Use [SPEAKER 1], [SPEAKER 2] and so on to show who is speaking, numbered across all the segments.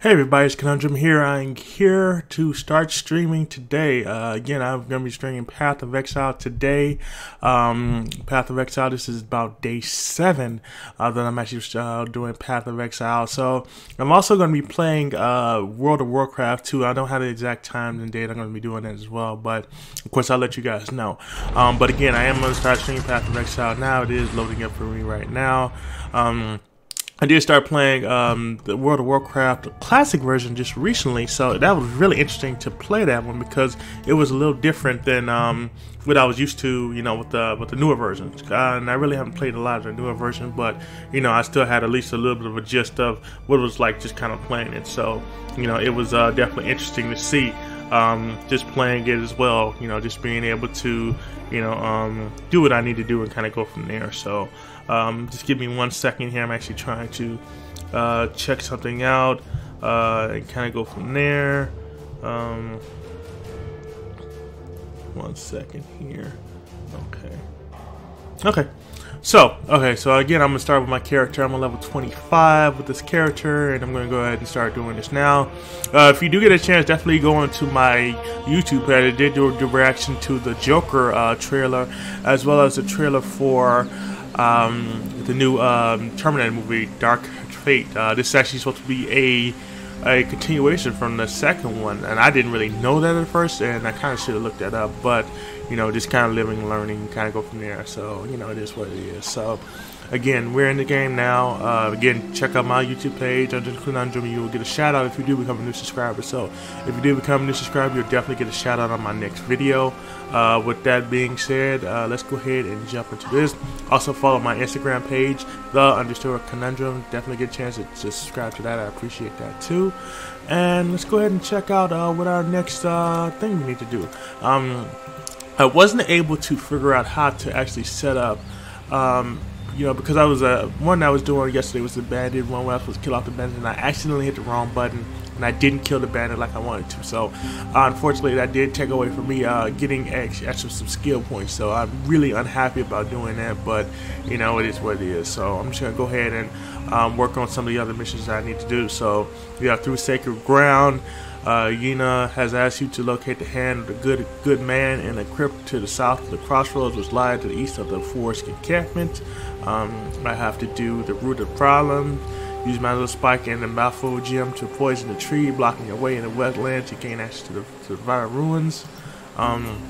[SPEAKER 1] Hey everybody, it's Connonedrum here. I'm here to start streaming today. Uh, again, I'm going to be streaming Path of Exile today. Um, Path of Exile, this is about day seven uh, that I'm actually uh, doing Path of Exile. So I'm also going to be playing uh, World of Warcraft too. I don't have the exact time and date I'm going to be doing that as well, but of course I'll let you guys know. Um, but again, I am going to start streaming Path of Exile now. It is loading up for me right now. Um, I did start playing um, the World of Warcraft classic version just recently, so that was really interesting to play that one because it was a little different than um, what I was used to, you know, with the with the newer versions. Uh, and I really haven't played a lot of the newer version, but you know, I still had at least a little bit of a gist of what it was like just kind of playing it. So, you know, it was uh, definitely interesting to see um, just playing it as well. You know, just being able to, you know, um, do what I need to do and kind of go from there. So. Um, just give me one second here. I'm actually trying to uh, check something out uh, and kind of go from there. Um, one second here. Okay. Okay. So, okay, so again, I'm going to start with my character. I'm on level 25 with this character, and I'm going to go ahead and start doing this now. Uh, if you do get a chance, definitely go into my YouTube page. I did do a reaction to the Joker uh, trailer, as well as the trailer for um, the new um, Terminator movie, Dark Fate. Uh, this is actually supposed to be a a continuation from the second one, and I didn't really know that at first, and I kind of should have looked that up, but you know, just kind of living, learning, kind of go from there. So you know, it is what it is. So again, we're in the game now. Uh, again, check out my YouTube page under Connonedrum. You will get a shout out if you do become a new subscriber. So if you do become a new subscriber, you'll definitely get a shout out on my next video. Uh, with that being said, uh, let's go ahead and jump into this. Also follow my Instagram page, the underscore conundrum. Definitely get a chance to, subscribe to that. I appreciate that too. And let's go ahead and check out uh, what our next uh, thing we need to do. Um, I wasn't able to figure out how to actually set up um, you know, because I was uh, one I was doing yesterday was the bandit one where I was supposed to kill off the bandit, and I accidentally hit the wrong button, and I didn't kill the bandit like I wanted to. So, uh, unfortunately, that did take away from me uh, getting extra, extra some skill points. So I'm really unhappy about doing that, but you know, it is what it is. So I'm just gonna go ahead and um, work on some of the other missions that I need to do. So, yeah, through sacred ground. Uh, Yeena has asked you to locate the hand of the good good man in a crypt to the south of the crossroads, which lie to the east of the forest encampment. Um, I have to do the root of problem. Use my little spike and the Baleful Gem to poison the tree, blocking your way in the wetland to gain access to the, to the Vaal Ruins. Um,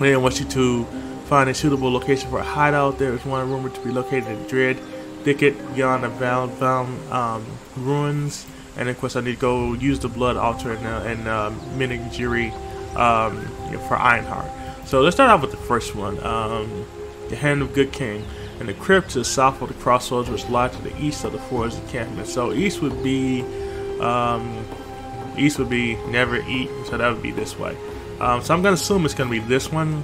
[SPEAKER 1] then wants you to find a suitable location for a hideout. There is one rumored to be located in Dread Thicket beyond the Val, Val um, ruins. And of course, I need to go use the blood altar and, uh, and uh, Minigiri um, for Ironheart. So let's start off with the first one. Um, the Hand of Good King and the crypt to the south of the crossroads, which lie to the east of the forest encampment. So east would be, um, east would be never eat. So that would be this way. Um, so I'm gonna assume it's gonna be this one.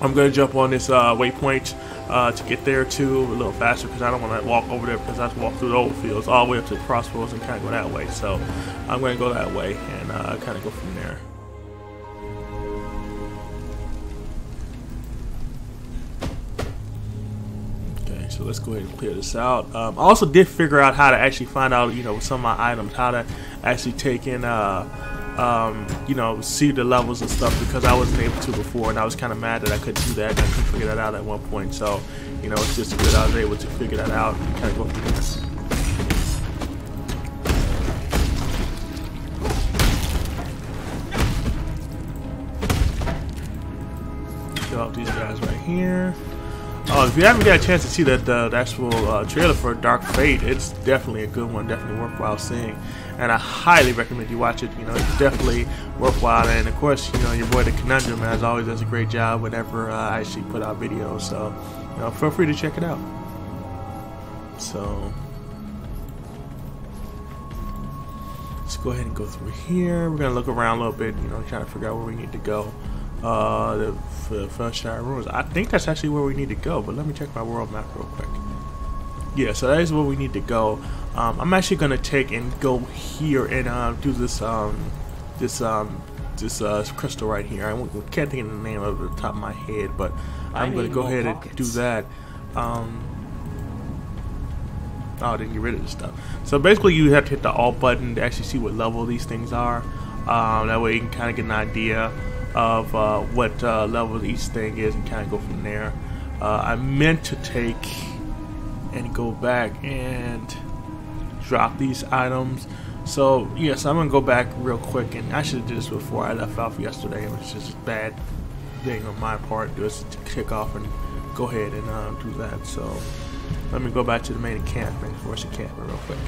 [SPEAKER 1] I'm gonna jump on this uh, waypoint uh, to get there too a little faster because I don't want to walk over there because I have to walk through the old fields all the way up to the crossroads and kind of go that way. So I'm gonna go that way and uh, kind of go from there. So let's go ahead and clear this out. Um, I also did figure out how to actually find out, you know, some of my items, how to actually take in, uh, um, you know, see the levels and stuff because I wasn't able to before, and I was kind of mad that I couldn't do that. And I couldn't figure that out at one point. So, you know, it's just good I was able to figure that out and kind of go from there. Kill these guys right here. Uh, if you haven't got a chance to see that uh, the actual uh, trailer for Dark Fate, it's definitely a good one, definitely worthwhile seeing, and I highly recommend you watch it. You know, it's definitely worthwhile, and of course, you know, your boy the Connonedrum, as always, does a great job whenever uh, I actually put out videos. So, you know, feel free to check it out. So, let's go ahead and go through here. We're gonna look around a little bit, you know, trying to figure out where we need to go uh, the Fellshire Ruins. I think that's actually where we need to go, but let me check my world map real quick. Yeah, so that is where we need to go. Um, I'm actually gonna take and go here and uh, do this um, this um, this uh, crystal right here. I can't think of the name of the top of my head, but I'm gonna go ahead pockets. and do that. Um, Oh, didn't get rid of this stuff. So basically, you have to hit the Alt button to actually see what level these things are. Um, that way, you can kind of get an idea of uh, what uh, level each thing is and kind of go from there. Uh, I meant to take and go back and drop these items. So yes, I'm gonna go back real quick, and I should have did this before I left off yesterday. Was just a bad thing on my part, just to kick off and go ahead and uh, do that. So let me go back to the main encampment, force encampment, real quick.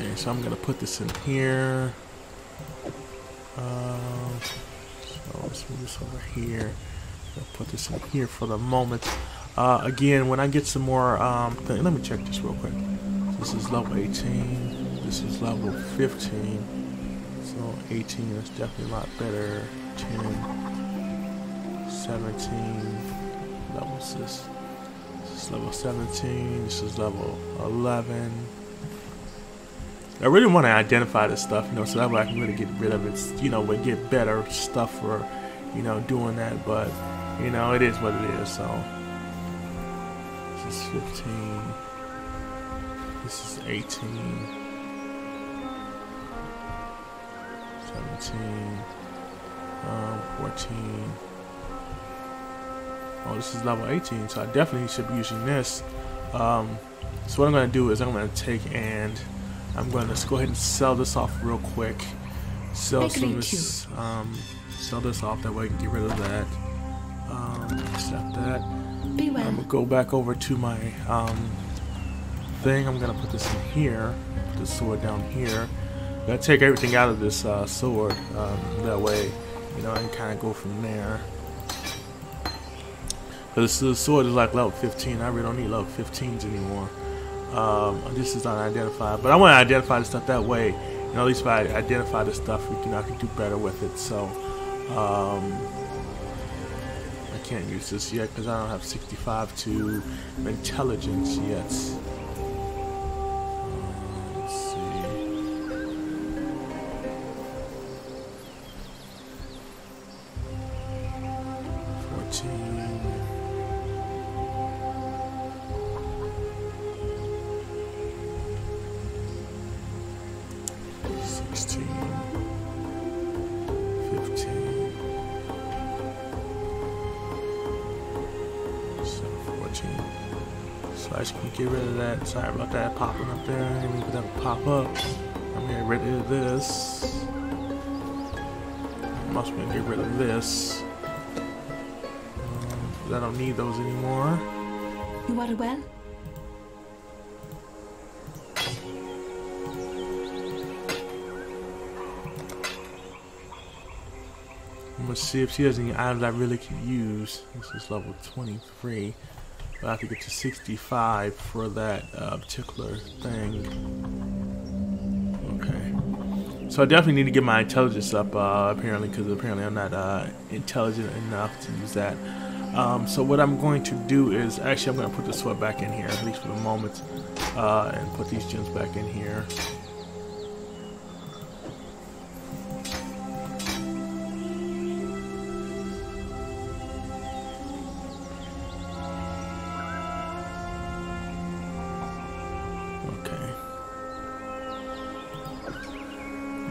[SPEAKER 1] Okay, so I'm gonna put this in here. Um, so let's move this over here. I'll put this in here for the moment. Uh, again, when I get some more, um, let me check this real quick. This is level 18. This is level 15. So 18 is definitely a lot better. 10, 17. Level this? This is level 17. This is level 11. I really want to identify this stuff, you know, so that way I can really get rid of it, you know, and get better stuff for, you know, doing that. But, you know, it is what it is, so. This is 15. This is 18. 17. Um, 14. Oh, this is level 18, so I definitely should be using this. Um, so what I'm going to do is I'm going to take and I'm going to go ahead and sell this off real quick. Sell some this, um, sell this off that way I can get rid of that. Um, accept that. Be well. I'm gonna go back over to my um, thing. I'm gonna put this in here. Put the sword down here. I'm gonna take everything out of this uh, sword. Um, that way, you know, I can kind of go from there. This, this sword is like level 15. I really don't need level 15s anymore. Um, this is unidentified, but I want to identify the stuff that way. You know, at least if I identify the stuff, we can I can do better with it. So, um, I can't use this yet because I don't have 65 to intelligence yet. See if she has any items I really can use. This is level 23. But I have to get to 65 for that uh, particular thing. Okay. So I definitely need to get my intelligence up, uh, apparently, because apparently I'm not uh, intelligent enough to use that. Um, so what I'm going to do is, actually I'm going to put the sweat back in here, at least for the moment, uh, and put these gems back in here.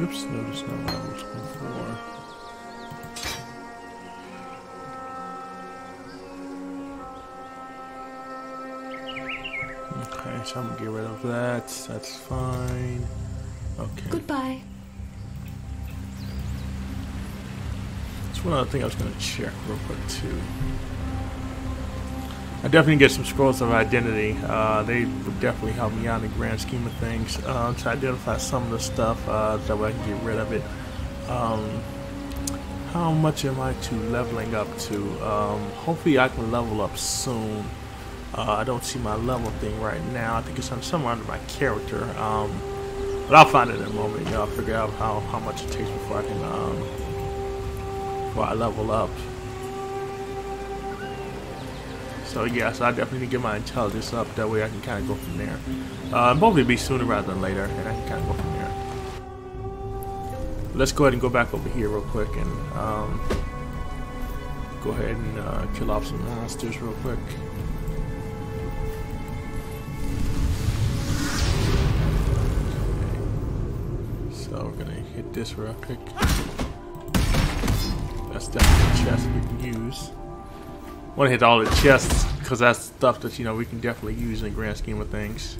[SPEAKER 1] Oops, notice not level 24. Okay, so I'm gonna get rid of that. That's fine. Okay.
[SPEAKER 2] Goodbye.
[SPEAKER 1] That's one other thing I was gonna check real quick too. I definitely get some scrolls of identity. Uh, they would definitely help me out in the grand scheme of things uh, to identify some of the stuff uh, that way I can get rid of it. Um, how much am I to leveling up to? Um, hopefully I can level up soon. Uh, I don't see my level thing right now. I think it's somewhere under my character. Um, but I'll find it in a moment. You know, I'll figure out how, how much it takes before I can um, before I level up. So yeah, so I definitely need to get my intelligence up. That way I can kind of go from there. Uh, hopefully be sooner rather than later, and I can kind of go from there. Let's go ahead and go back over here real quick and um, go ahead and uh, kill off some monsters real quick. So we're gonna hit this real quick. That's definitely a chest we can use. Want to hit all the chests because that's stuff that you know we can definitely use in the grand scheme of things.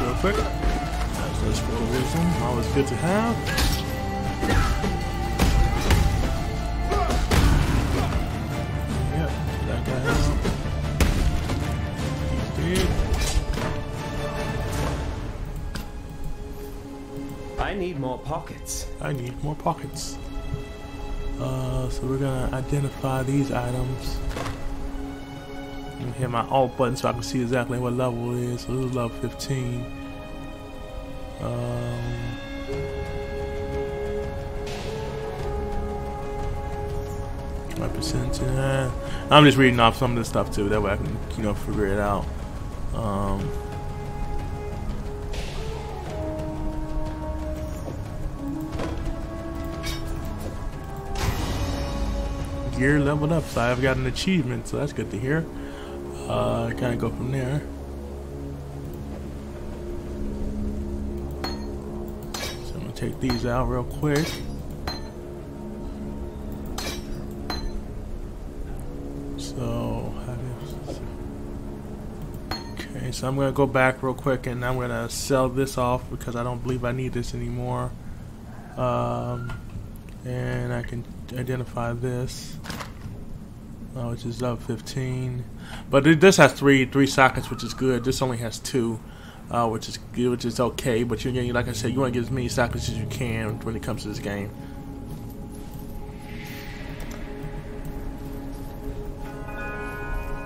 [SPEAKER 1] real quick. This for wisdom. Always good to have. Yep, that guy has.
[SPEAKER 2] I need more pockets.
[SPEAKER 1] I need more pockets. Uh, so we're gonna identify these items. And hit my alt button so I can see exactly what level it is. So this is level 15. Um, percentage. Uh, I'm just reading off some of this stuff too. That way I can, you know, figure it out. Um, gear leveled up, so I've got an achievement, so that's good to hear. Uh, kind of go from there. Take these out real quick. So, okay, so I'm gonna go back real quick and I'm gonna sell this off because I don't believe I need this anymore. Um, and I can identify this uh, which is up 15 but it, this has three three sockets which is good this only has two uh, which is which is okay but you are like I said you want to get as many sockets as you can when it comes to this game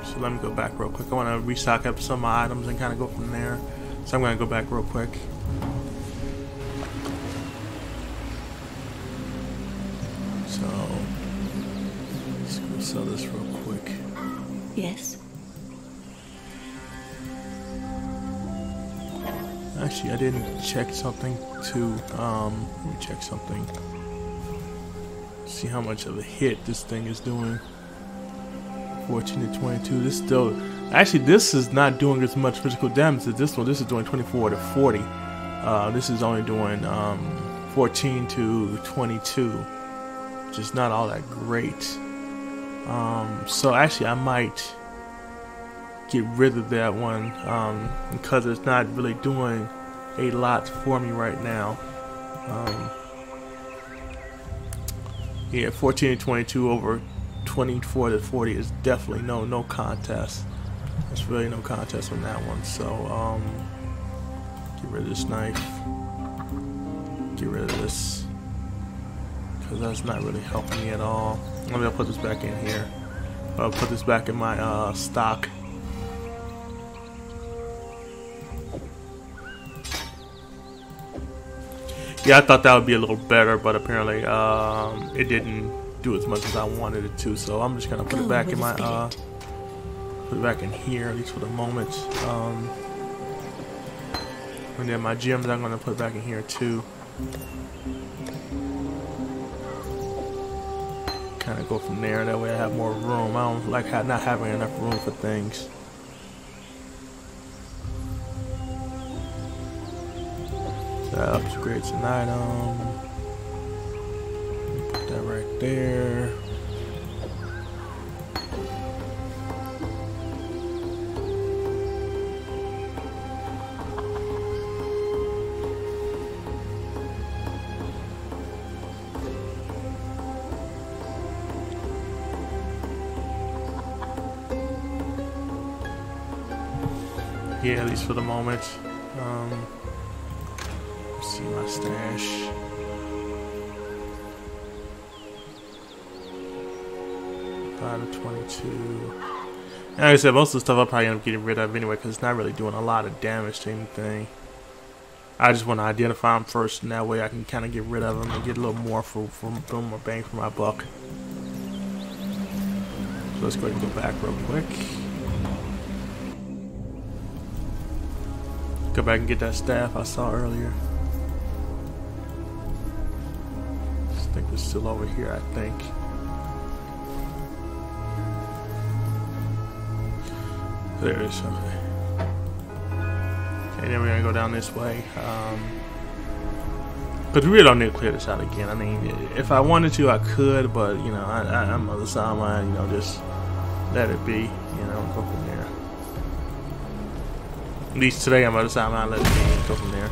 [SPEAKER 1] so let me go back real quick I want to restock up some items and kind of go from there so I'm going to go back real quick So let's go sell this real quick.
[SPEAKER 3] Yes.
[SPEAKER 1] Actually, I didn't check something too. Um, let me check something. See how much of a hit this thing is doing. 14 to 22. This still, actually, this is not doing as much physical damage as this one. This is doing 24 to 40. Uh, this is only doing um, 14 to 22, which is not all that great. Um, so actually, I might get rid of that one um, because it's not really doing a lot for me right now. Um, yeah, 14 to 22 over 24 to 40 is definitely no no contest. There's really no contest on that one. So um, get rid of this knife. Get rid of this because that's not really helping me at all. Maybe I'll put this back in here. I'll put this back in my uh, stock. Yeah, I thought that would be a little better, but apparently um, it didn't do as much as I wanted it to. So I'm just gonna put Go it back in my uh, put it back in here at least for the moment. Um, and then my gems I'm gonna put back in here too. kind of go from there. That way I have more room. I don't like not having enough room for things. That upgrades an item. Put that right there. Yeah, at least for the moment. To. And like I said, most of the stuff I'll probably end up getting rid of anyway, because it's not really doing a lot of damage to anything. I just want to identify them first, and that way I can kind of get rid of them and get a little more for, for, for more bang for my buck. So let's go ahead and go back real quick. Go back and get that staff I saw earlier. I think it's still over here, I think. There is, okay. And then we're gonna go down this way. Um, but we really don't need to clear this out again. I mean, if I wanted to, I could, but you know, I, I, I'm on the sideline. You know, just let it be. You know, go from there. At least today, I'm on the sideline. Let it be. Go from there.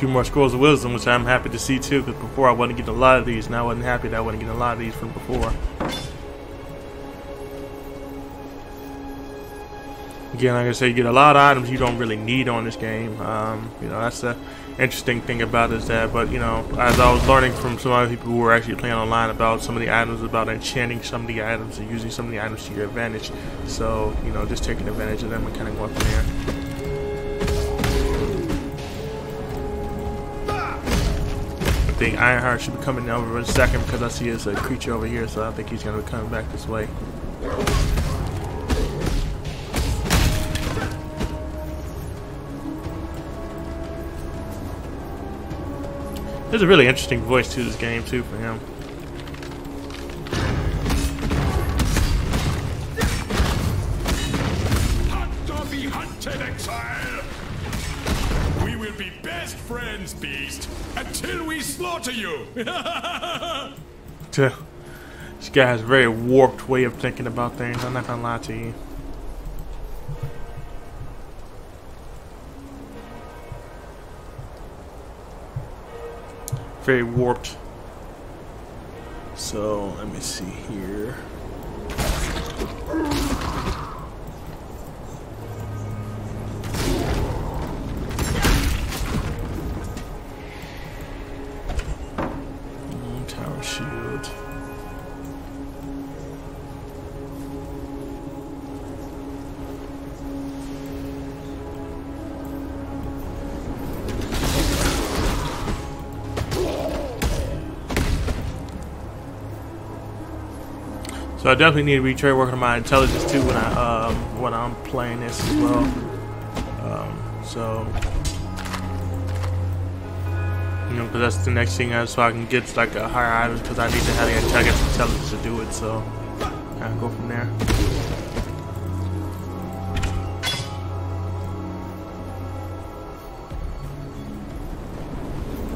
[SPEAKER 1] Few more scrolls of wisdom, which I'm happy to see too, because before I wasn't getting a lot of these, and I wasn't happy that I wasn't getting a lot of these from before. Again, like I said, you get a lot of items you don't really need on this game. Um, you know, that's the interesting thing about it is that, but you know, as I was learning from some other people who were actually playing online about some of the items, about enchanting some of the items and using some of the items to your advantage. So, you know, just taking advantage of them and kind of going from there. Think Ironheart should be coming over in a second because I see there's a creature over here, so I think he's going to be coming back this way. There's a really interesting voice to this game too for him. Guy has a very warped way of thinking about things. I'm not gonna lie to you. Very warped. So let me see here. I definitely need to be try working on my intelligence too when I um when I'm playing this as well. Um, so you know, because that's the next thing, uh, so I can get like a higher item because I need to have the antagonist intelligence to do it. So I go from there.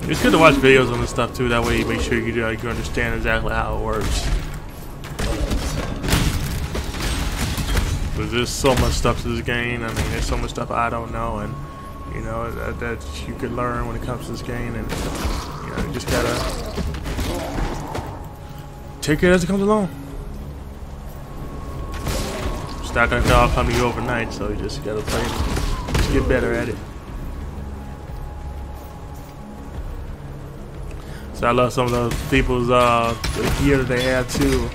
[SPEAKER 1] It's good to watch videos on this stuff too. That way, you make sure you uh, you understand exactly how it works. There's so much stuff to this game. I mean, there's so much stuff I don't know, and you know that, that you could learn when it comes to this game, and you know, you just gotta take it as it comes along. It's not gonna all come to you overnight, so you just gotta play, just get better at it. So I love some of those people's uh, the gear that they have too.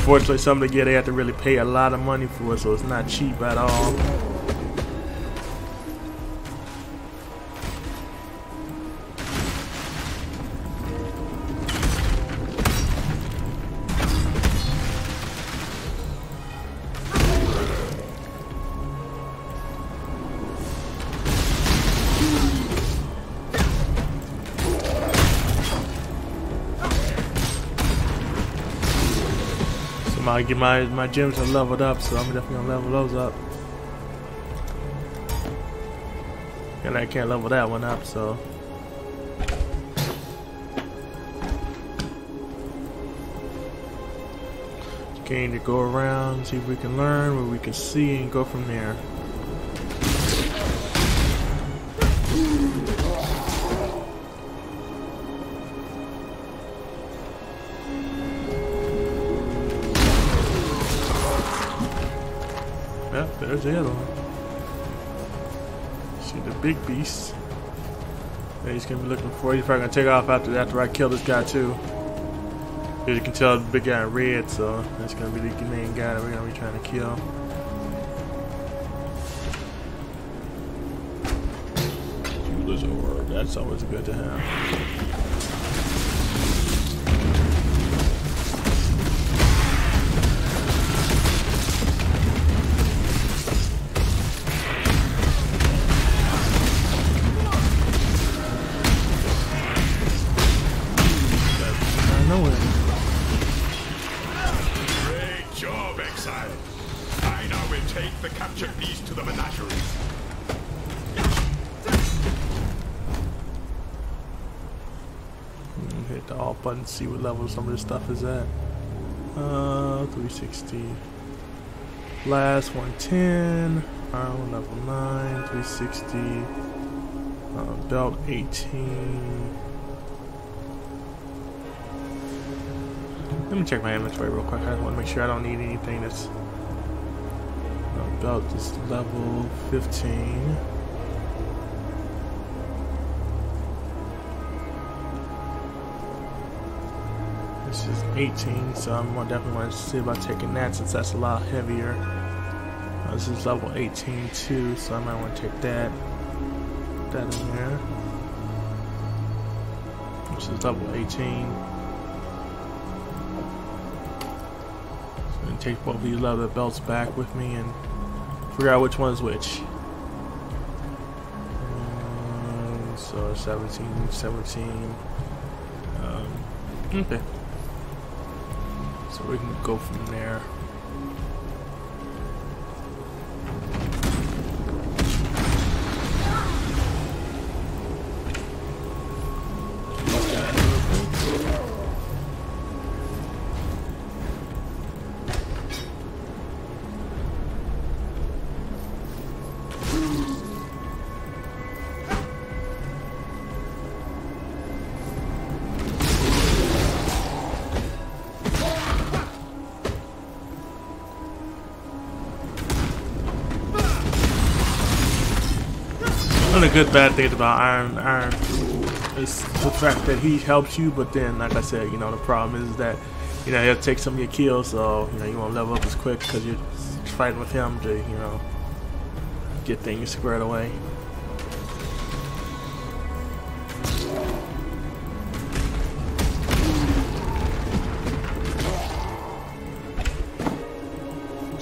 [SPEAKER 1] Unfortunately, some of the gear they have to really pay a lot of money for, so it's not cheap at all. I get my my gems are leveled up, so I'm definitely gonna level those up. And I can't level that one up, so. Game to go around, see if we can learn, what we can see, and go from there. Big beast that he's gonna be looking for. He's probably gonna take off after after I kill this guy too. As you can tell, the big guy in red, so that's gonna be the main guy that we're gonna be trying to kill. Jeweler's orb. That's always good to have. Level some of this stuff is at. Uh, 360. Last 110. Uh, level 9. 360. Uh, belt 18. Let me check my inventory real quick. I want to make sure I don't need anything that's uh, belt is level 15. This is 18, so I'm definitely want to see about taking that since that's a lot heavier. Uh, this is level 18 too, so I might want to take that. Put that in there. This is level 18. So I'm gonna take both of these leather belts back with me and figure out which one is which. Um, so 17, 17. Um, okay so we can go from there. Good bad things about Iron Iron is the fact that he helps you, but then, like I said, you know, the problem is that, you know, he'll take some of your kills, so, you know, you won't level up as quick because you're fighting with him to, you know, get things squared away.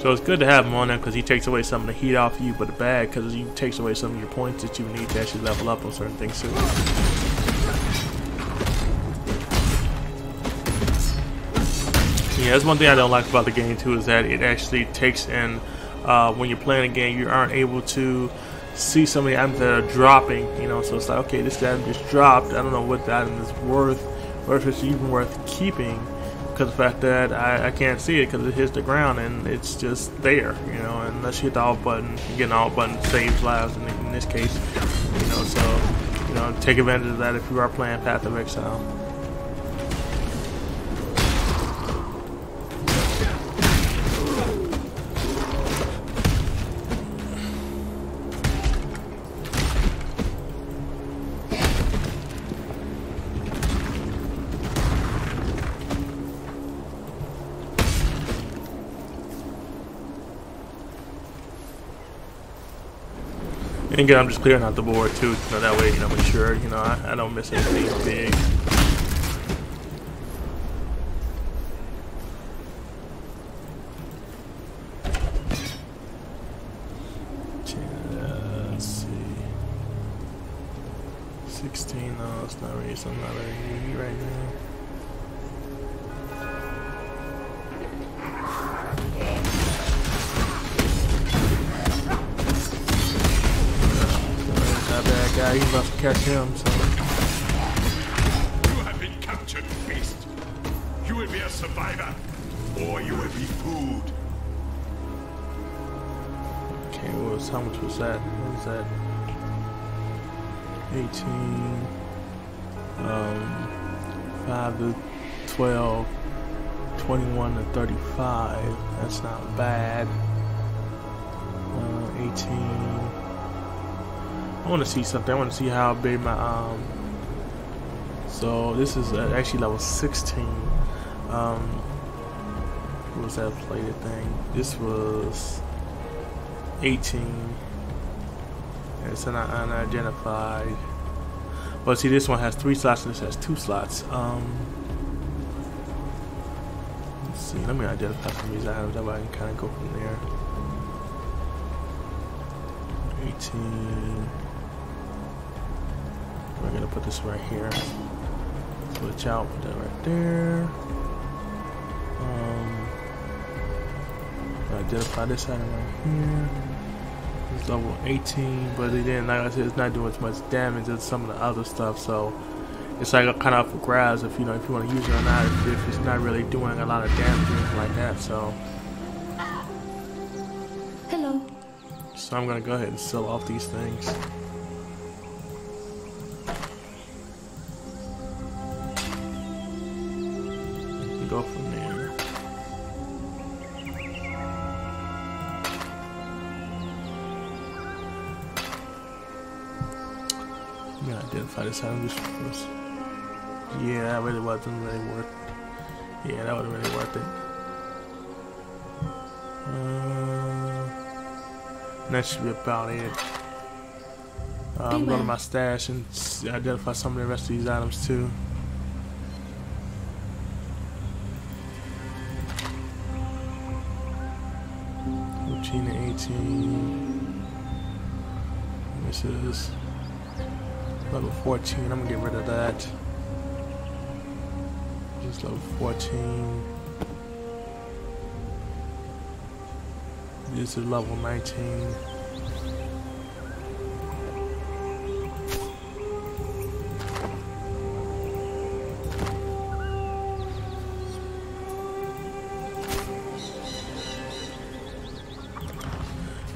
[SPEAKER 1] So it's good to have him on there because he takes away some of the heat off you, but bad because he takes away some of your points that you need to actually level up on certain things too. Yeah, that's one thing I don't like about the game too is that it actually takes in uh, when you're playing a game you aren't able to see some of the items that are dropping. You know, so it's like okay, this item just dropped. I don't know what the item is worth, or if it's even worth keeping because the fact that I, I can't see it because it hits the ground and it's just there, you know. Unless you hit the alt button, getting alt button saves lives in, in this case, you know. So, you know, take advantage of that if you are playing Path of Exile. And again, I'm just clearing out the board too, you know, that way, you know, make sure, you know, I, I don't miss anything big. Let's see. 16, no, it's not really, I'm not very right now. Guy. He's about to catch him. So.
[SPEAKER 3] You have been captured, beast. You will be a survivor, or you will be food.
[SPEAKER 1] Okay, what was how much was that? What was that? 18 um 5 to 12 21 to 35 that's not bad uh, 18 I want to see something. I want to see how big my um so this is uh, actually level 16 um what was that plated thing? This was 18 it's an unidentified. But see this one has three slots and this has two slots. Um let's see let me identify some of these. Items that way I can kind of go from there. 18 we're gonna put this right here switch out put that right there um identify this item right here it's level 18, but it didn't, like I said, it's not doing as much damage as some of the other stuff, so it's like kind of up for grabs if you know if you want to use it or not, if, if it's not really doing a lot of damage or anything like that, so.
[SPEAKER 4] Hello.
[SPEAKER 1] So I'm gonna go ahead and sell off these things. Gonna this item just first. Yeah, that really wasn't really worth. Yeah, that wasn't really worth it. Uh, that should be about it. Uh, I'm going to my stash and identify some of the rest of these items too. Fourteen eighteen. This is level fourteen. I'm gonna get rid of that. Just level fourteen. This is level 19.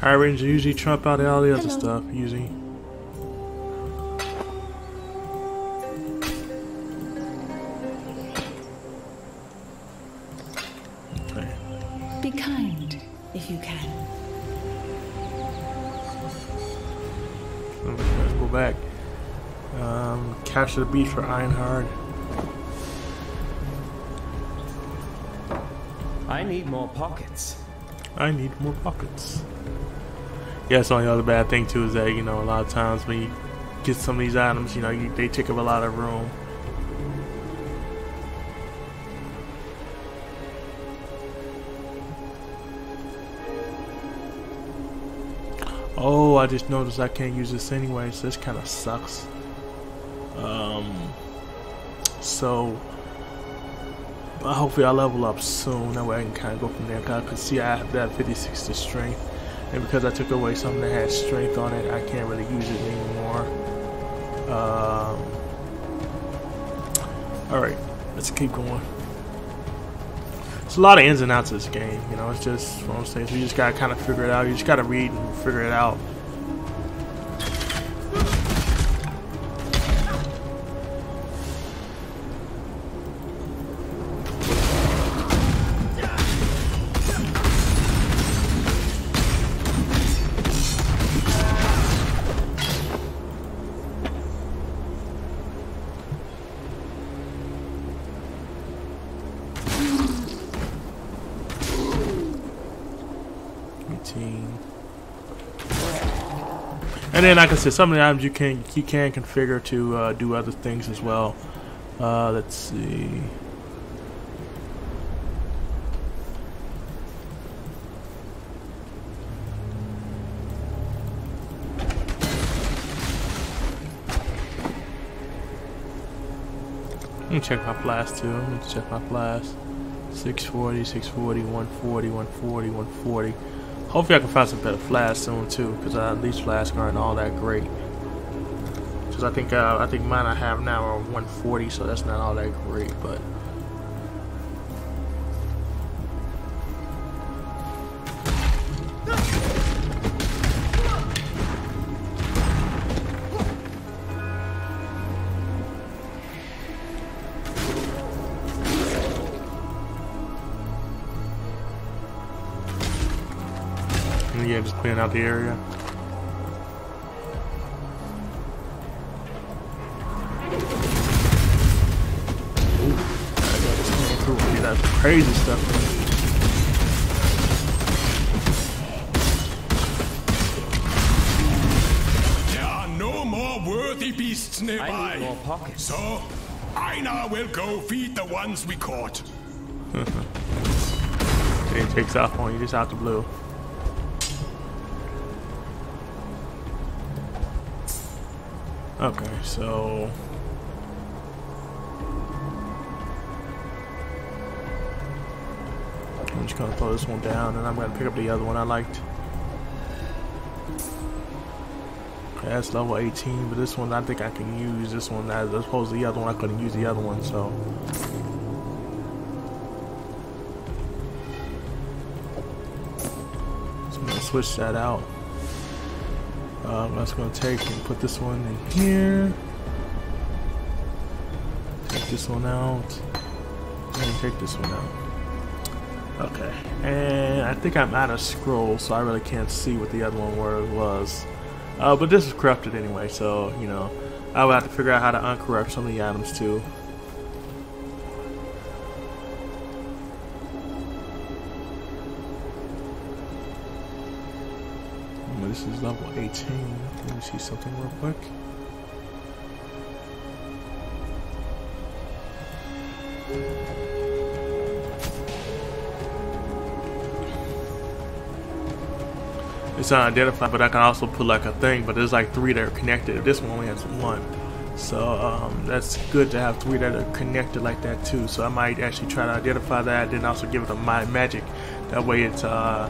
[SPEAKER 1] High Ranger usually trump out all the other
[SPEAKER 4] Hello.
[SPEAKER 1] stuff, usually. The beach for Ironhard.
[SPEAKER 2] I need more pockets.
[SPEAKER 1] I need more pockets. Yeah, that's the only other bad thing too is that you know a lot of times when you get some of these items, you know you, they take up a lot of room. Oh, I just noticed I can't use this anyway, so this kind of sucks. So hopefully I'll level up soon. That way I can kind of go from there. Cause I can see I have that 56 to strength, and because I took away something that had strength on it, I can't really use it anymore. Um, all right, let's keep going. It's a lot of ins and outs of this game. You know, it's just one of those things. You just gotta kind of figure it out. You just gotta read and figure it out. Like I said, some of the items you can you can configure to uh, do other things as well. Uh, let's see. Let me check my blast too. Let me check my blast. 640, 640, 140, 140, 140. Hopefully I can find some better flash soon too, because uh, these flasks aren't all that great. Because I think uh, I think mine I have now are 140, so that's not all that great, but. Out the area. Ooh, I got this coming through. See that crazy stuff.
[SPEAKER 3] There are no more worthy beasts
[SPEAKER 2] I
[SPEAKER 3] nearby.
[SPEAKER 2] need more pockets.
[SPEAKER 3] So, Einhar will go feed the ones we caught.
[SPEAKER 1] And it takes off on you just out the blue. So I'm just gonna throw this one down and I'm gonna pick up the other one I liked. That's level 18, but this one I think I can use this one as opposed to the other one I couldn't use the other one, so So I'm gonna switch that out. Um, that's gonna take and put this one in here. Take this one out. And take this one out. Okay. And I think I'm out of scroll, so I really can't see what the other one was. Uh, but this is corrupted anyway, so, you know, I would have to figure out how to uncorrupt some of the items too. 18. Let me see something real quick. It's unidentified, but I can also put like a thing, but there's like three that are connected. This one only has one. So um, that's good to have three that are connected like that too. So I might actually try to identify that, then also give it a my magic. That way it's uh,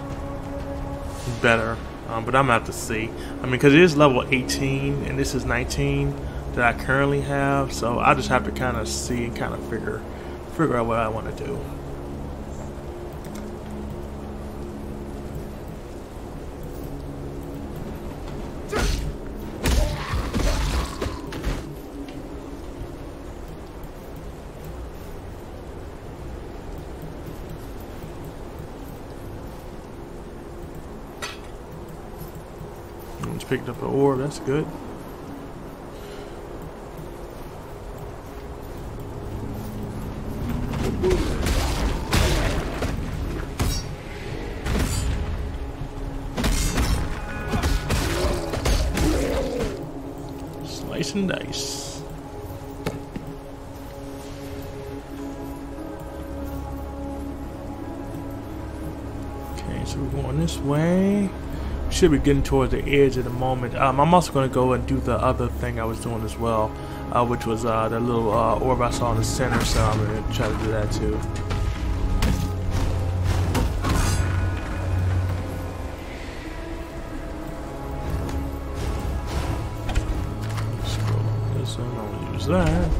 [SPEAKER 1] better. Um, but I'm gonna have to see. I mean, because it is level 18 and this is 19 that I currently have. So I just have to kind of see and kind of figure figure out what I want to do. Just picked up an orb. That's good. Should be getting towards the edge at the moment. Um, I'm also going to go and do the other thing I was doing as well, uh, which was uh, the little uh, orb I saw in the center, so I'm going to try to do that too. Scroll this one, I'll use that.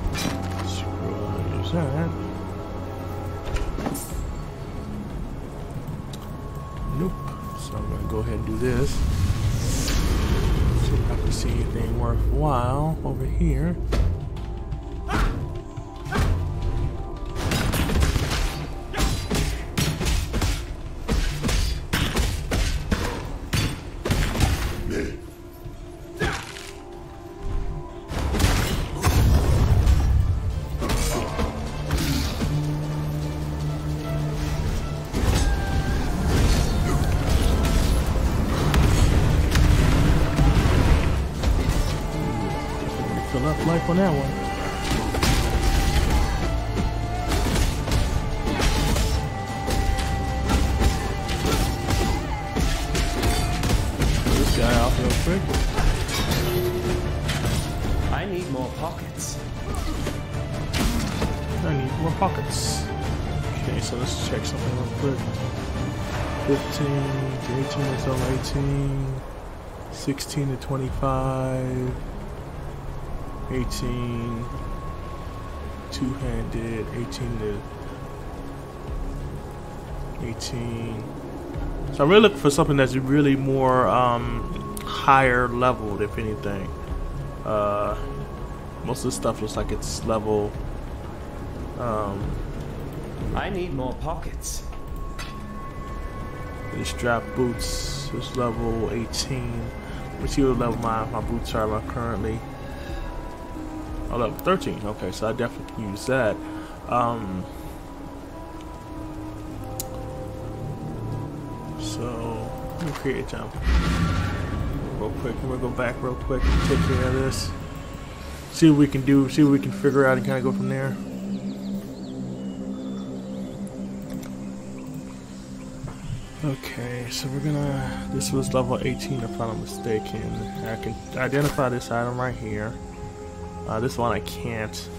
[SPEAKER 1] 18 to 25, 18, two-handed, 18 to 18. So I'm really looking for something that's really more um, higher leveled, if anything. Uh, most of the stuff looks like it's level. Um,
[SPEAKER 2] I need more pockets.
[SPEAKER 1] The strap boots is level 18 what level my, my boots are currently Oh, level 13. Okay, so I definitely can use that. Um, so, let me create a jump. Real quick. I'm to go back real quick and take care of this. See what we can do. See what we can figure out and kind of go from there. Okay, so we're gonna, this was level 18 if I'm not mistaken. I can identify this item right here. Uh, this one I can't.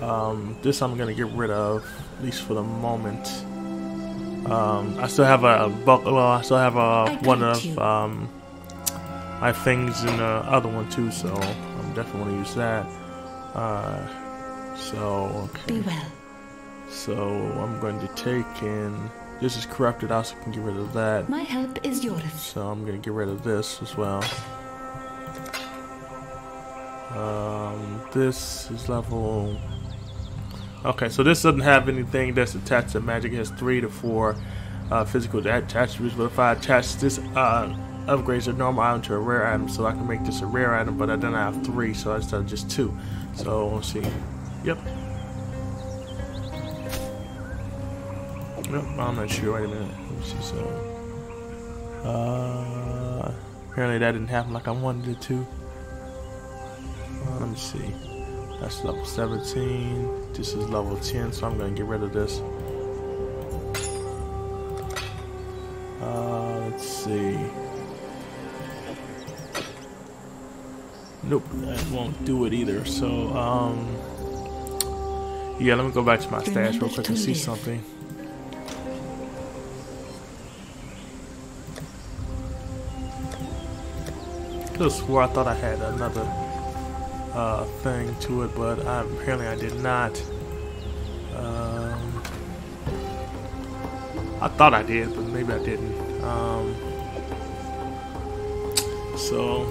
[SPEAKER 1] Um, this I'm gonna get rid of, at least for the moment. Um, I still have a buck. Well, I still have a one of um, my things in the other one too, so I'm definitely gonna use that. Uh, so okay.
[SPEAKER 4] Be well.
[SPEAKER 1] So I'm going to take and this is corrupted. I also can get rid of that.
[SPEAKER 4] My help is yours.
[SPEAKER 1] So I'm gonna get rid of this as well. Um, this is level. Okay, so this doesn't have anything that's attached to magic. It has three to four uh, physical attributes. But if I attach this, uh, upgrades a normal item to a rare item, so I can make this a rare item. But I don't have three, so I just have just two. So let's see. Yep. Nope, I'm not sure. Wait a minute. Let me see some. Uh, apparently that didn't happen like I wanted it to. Uh, let me see. That's level 17. This is level 10, so I'm going to get rid of this. Uh, let's see. Nope, that won't do it either. So, um, yeah, let me go back to my stash real quick and see something. Could swore I thought I had another uh, thing to it, but I, apparently I did not. Um, I thought I did, but maybe I didn't. Um, so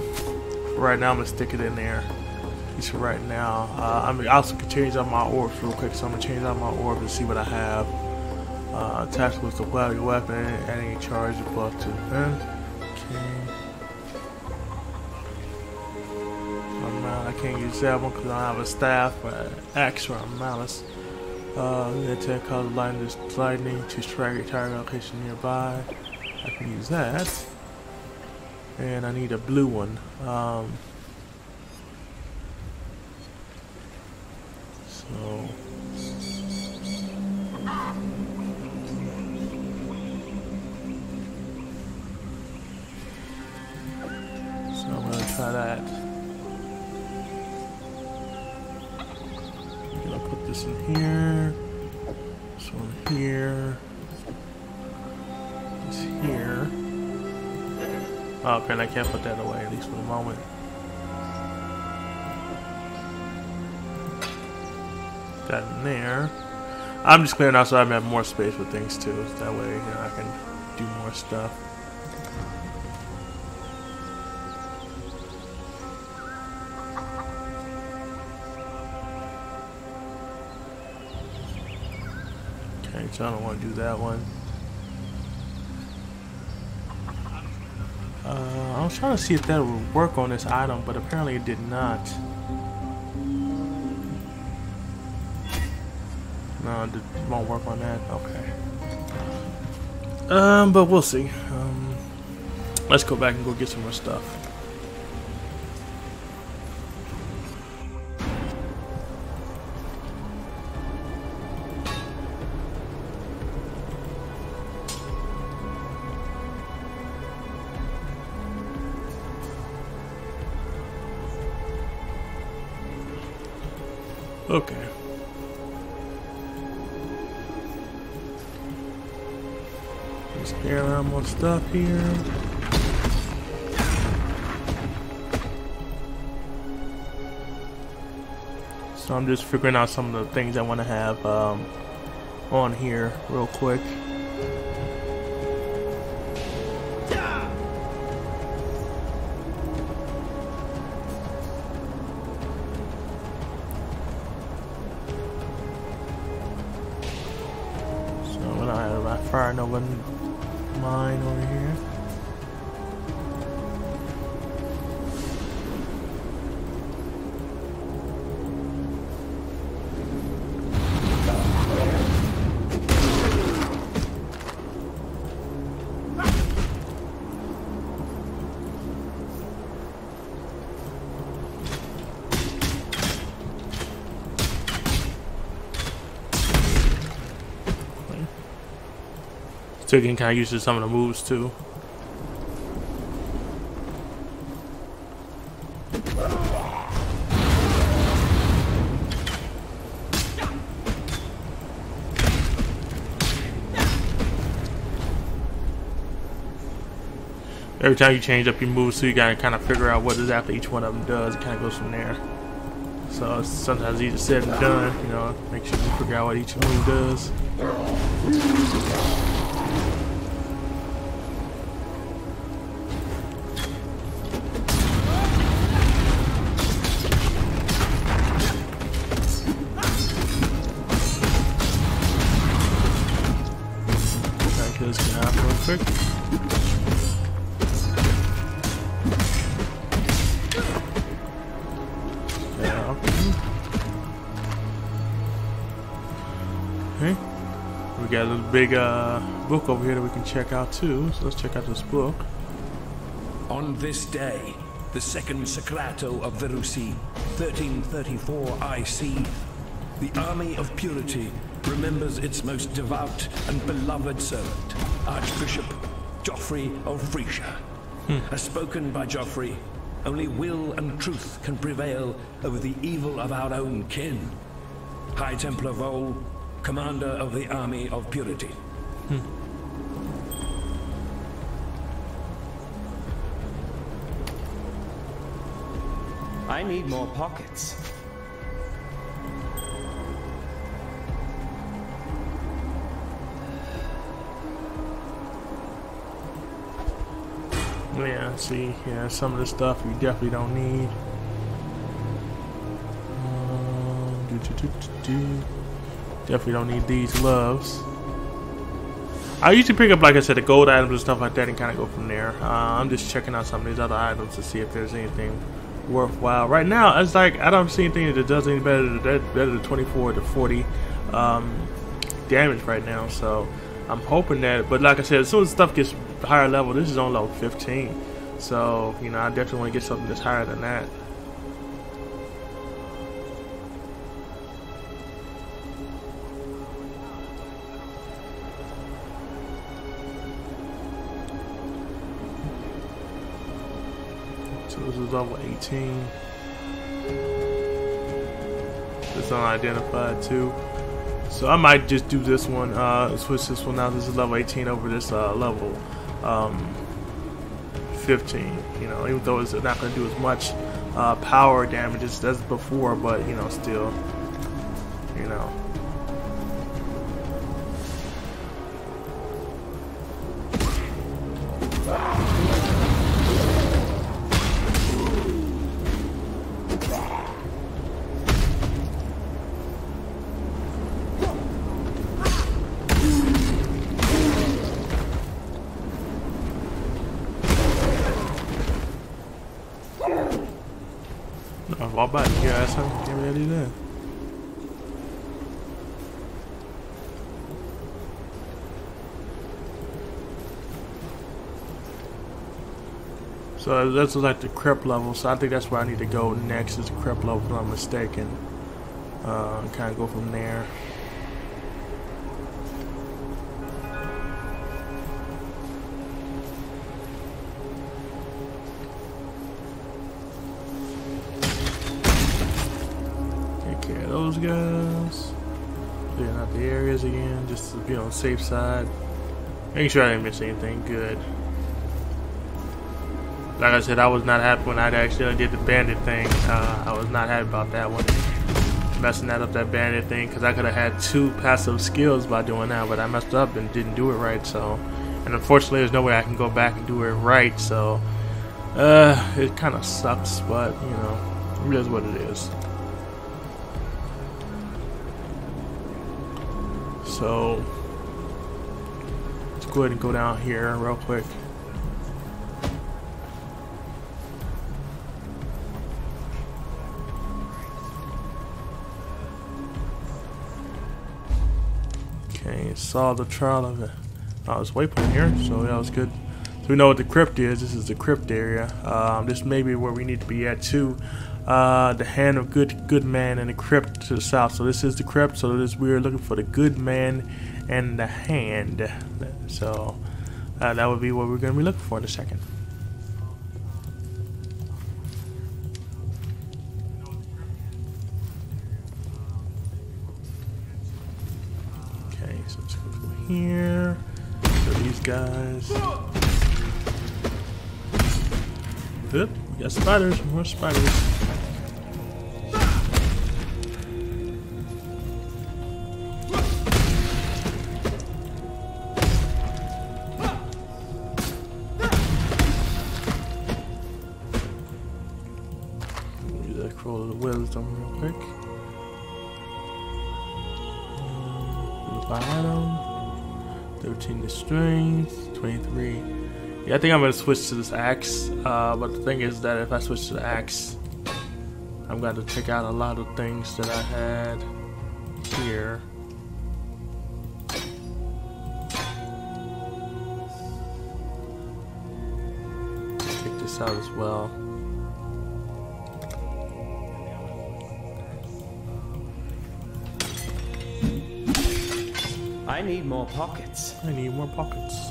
[SPEAKER 1] right now I'm gonna stick it in there. At least for right now. Uh, I mean, I also can change out my orbs real quick, so I'm gonna change out my orbs and see what I have. Uh, attached with the weapon, weapon, adding a charge buff to. Can't use that one because I don't have a staff, but axe or malice. Uh, the attack causes lightning, lightning to strike a target location nearby. I can use that. And I need a blue one. Um, so. So I'm gonna try that. This in here. This one here. This here. Oh, okay, I can't put that away, at least for the moment. That in there. I'm just clearing out so I have more space for things too. That way, you know, I can do more stuff. So I don't want to do that one. Uh, I was trying to see if that would work on this item, but apparently it did not. No, it won't work on that. Okay. Um, but we'll see. Um, let's go back and go get some more stuff. Here. So I'm just figuring out some of the things I want to have um, on here real quick. Still getting kind of used to some of the moves too. Every time you change up your moves, so you gotta kind of figure out what exactly each one of them does. It kind of goes from there. So sometimes easier said than done. You know, make sure you figure out what each move does. Big uh, book over here that we can check out too. So let's check out this book.
[SPEAKER 5] On this day, the second Sacrato of Verusi, 1334 IC, the Army of Purity remembers its most devout and beloved servant, Archbishop Geofri of Frisia. As spoken by Geofri, only will and truth can prevail over the evil of our own kin. High Templar Voll, commander of the Army of Purity.
[SPEAKER 2] I need more pockets.
[SPEAKER 1] Yeah, see, yeah, some of the stuff you definitely don't need. Um, do, do, do, do, do. Definitely don't need these gloves. I usually pick up, like I said, the gold items and stuff like that and kind of go from there. Uh, I'm just checking out some of these other items to see if there's anything worthwhile. Right now, it's like I don't see anything that does any better than better than 24 to 40 um, damage right now. So I'm hoping that. But like I said, as soon as stuff gets higher level, this is on level 15. So you know, I definitely want to get something that's higher than that. Level 18. It's unidentified too. So I might just do this one, uh, switch this one out. This is level 18 over this uh, level um, 15. You know, even though it's not going to do as much uh, power damage as before, but you know, still, you know. That's like the crypt level. So I think that's where I need to go next is the crypt level if I'm mistaken. Uh, kind of go from there. Take care of those guys. Clearing out the areas again, just to be on the safe side. Making sure I didn't miss anything good. Like I said, I was not happy when I actually did the bandit thing. Uh, I was not happy about that one. messing that up that bandit thing because I could have had two passive skills by doing that, but I messed up and didn't do it right. So, and unfortunately, there's no way I can go back and do it right. So, uh, it kind of sucks, but you know, it is what it is. So, let's go ahead and go down here real quick. Saw the trial of it. Oh, it's waypoint here, so that was good. So we know what the crypt is. This is the crypt area. Um, this may be where we need to be at too. Uh, the hand of good good man and the crypt to the south. So this is the crypt. So this we're looking for the good man and the hand. So uh, that would be what we're going to be looking for in a second. Here. So these guys. Oop, we got spiders, more spiders. That scroll of wisdom real quick. Um, bottom. 13 to strength, 23. Yeah, I think I'm gonna switch to this axe. Uh, but the thing is that if I switch to the axe, I'm to take out a lot of things that I had here. Take this out as well.
[SPEAKER 2] I need more pockets.
[SPEAKER 1] I need more pockets.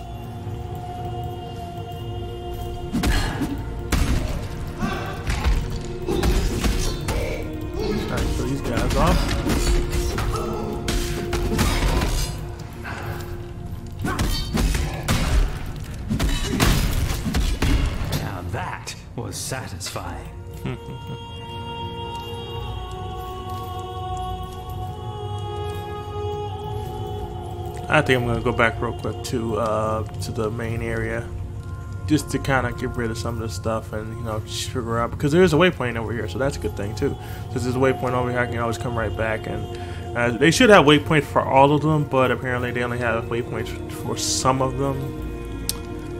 [SPEAKER 1] I think I'm gonna go back real quick to uh, to the main area, just to kind of get rid of some of this stuff and you know figure out because there is a waypoint over here, so that's a good thing too. Since there's a waypoint over here, I can always come right back and uh, they should have waypoints for all of them, but apparently they only have waypoints for some of them,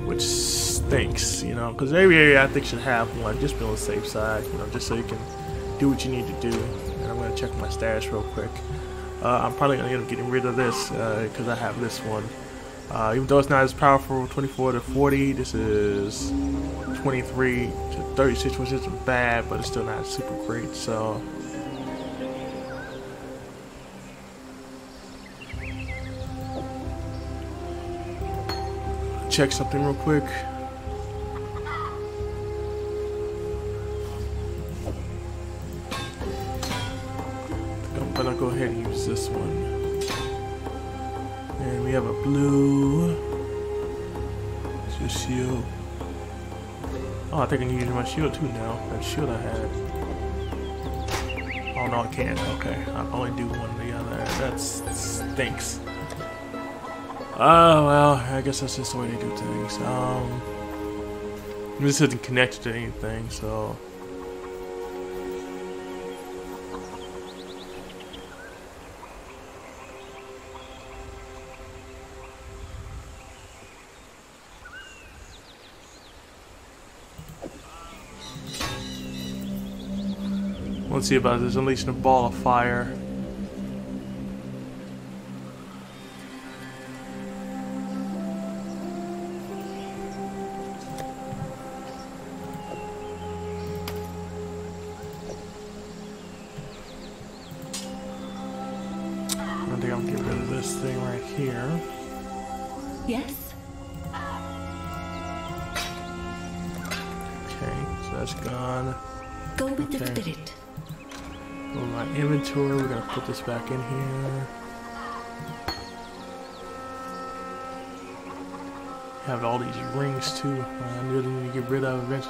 [SPEAKER 1] which stinks, you know. Because every area I think should have one, just be on the safe side, you know, just so you can do what you need to do. And I'm gonna check my stash real quick. Uh, I'm probably gonna end up getting rid of this because I have this one. Uh, even though it's not as powerful, 24 to 40, this is 23 to 36, which isn't bad, but it's still not super great. So. Check something real quick. This one. And we have a blue. It's your shield. Oh, I think I can use my shield too now. That shield I had. Oh no, I can't. Okay, I only do one or the other. That stinks. Oh well, I guess that's just the way they do things. Um, this isn't connected to anything, so. Let's see about this unleashing a ball of fire.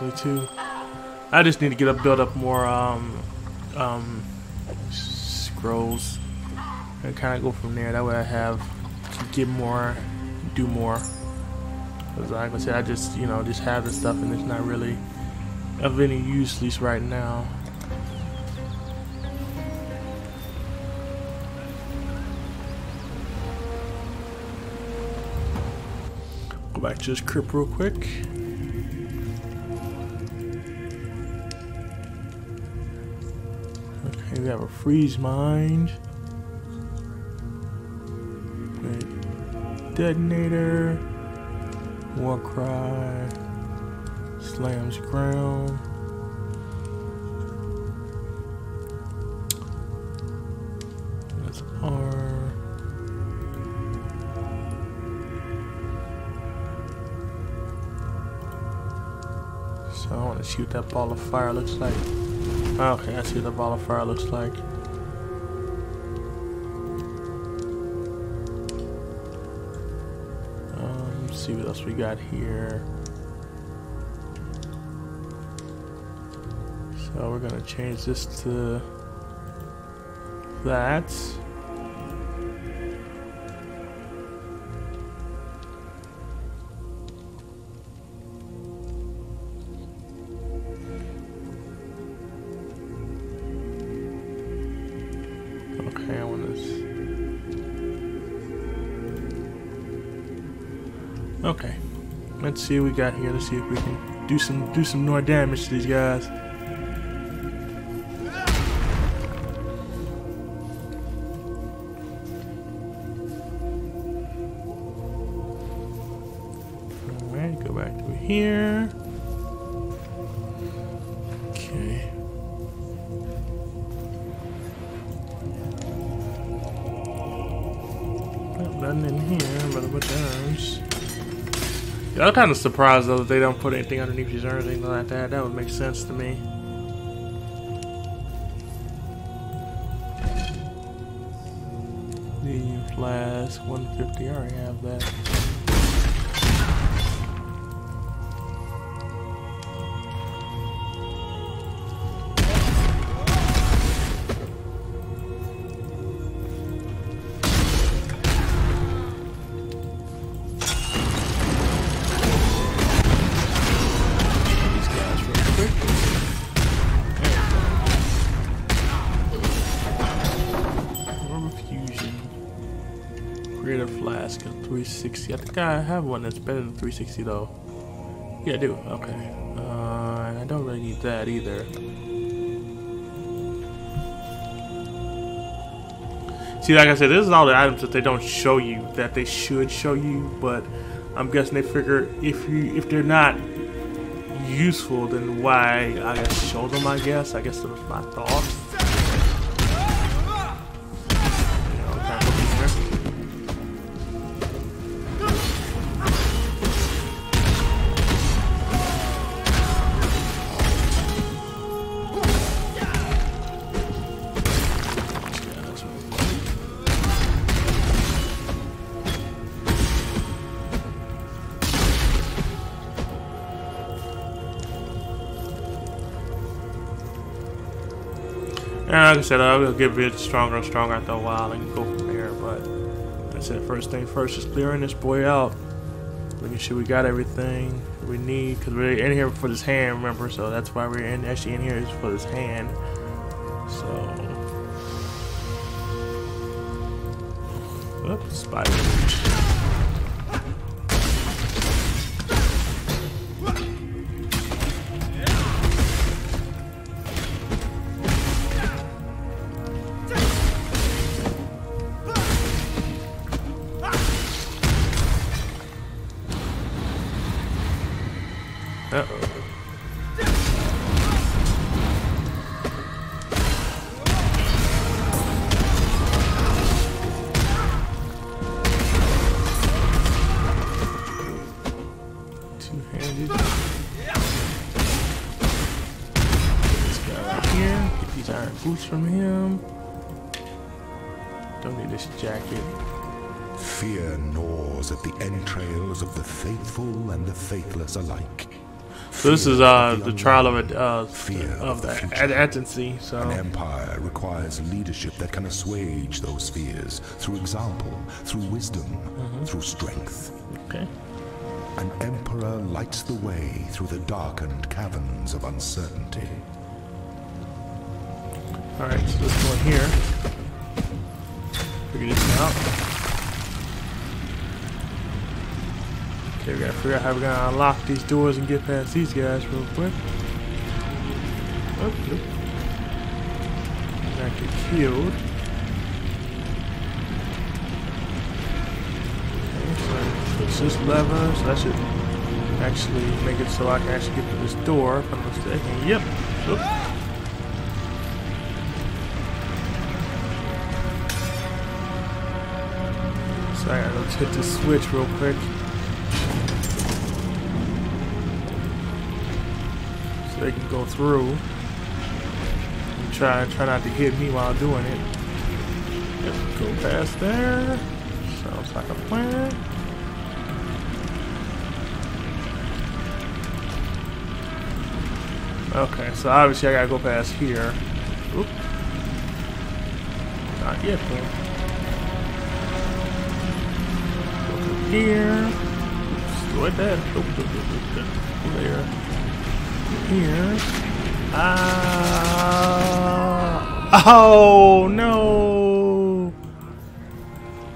[SPEAKER 1] Eventually too. I just need to get up, build up more um, um, s- grows. And kind of go from there. That way I have to get more, do more. Because like I said, I just, you know, just have this stuff and it's not really of any use, at least right now. Go back to this crypt real quick. We have a freeze mine. Detonator. War cry. Slams ground. That's R. So I want to see what that ball of fire looks like. Okay, I see what the ball of fire looks like. Um, let's see what else we got here. So we're gonna change this to that. See what we got here. Let's see if we can do some do some more damage to these guys. Kind of surprised though that they don't put anything underneath these or anything like that. That would make sense to me. Medium flask, 150. I already have that. 360. I have one that's better than 360 though. Yeah, I do. Okay. Uh, I don't really need that either. See, like I said, this is all the items that they don't show you that they should show you, but I'm guessing they figure if you if they're not useful, then why I show them? I guess I guess that's my thought. Said, oh, I will get bit stronger and stronger after a while and go from there. But I said, first thing first is clearing this boy out. Making sure we got everything we need. Because we're in here for this hand, remember? So that's why we're in, actually in here is for this hand. So. Oops, spider.
[SPEAKER 6] Alike.
[SPEAKER 1] So this is uh the trial of a uh of the agency. So
[SPEAKER 6] An empire requires leadership that can assuage those fears through example, through wisdom, through strength.
[SPEAKER 1] okay.
[SPEAKER 6] An emperor lights the way through the darkened caverns of uncertainty.
[SPEAKER 1] All right. So let's go in here. Figure this out. Okay, we gotta figure out how we're gonna unlock these doors and get past these guys real quick. Oh, nope. Not get killed. Okay, so push this lever, so that should actually make it so I can actually get to this door if I'm mistaken. Yep. Oop. So I gotta hit this switch real quick. They can go through. And try try not to hit me while doing it. Go past there. Sounds like a plan. Okay, so obviously I gotta go past here. Oop. Not yet though. Go here. Destroy that. There. Here. Ah. Oh no.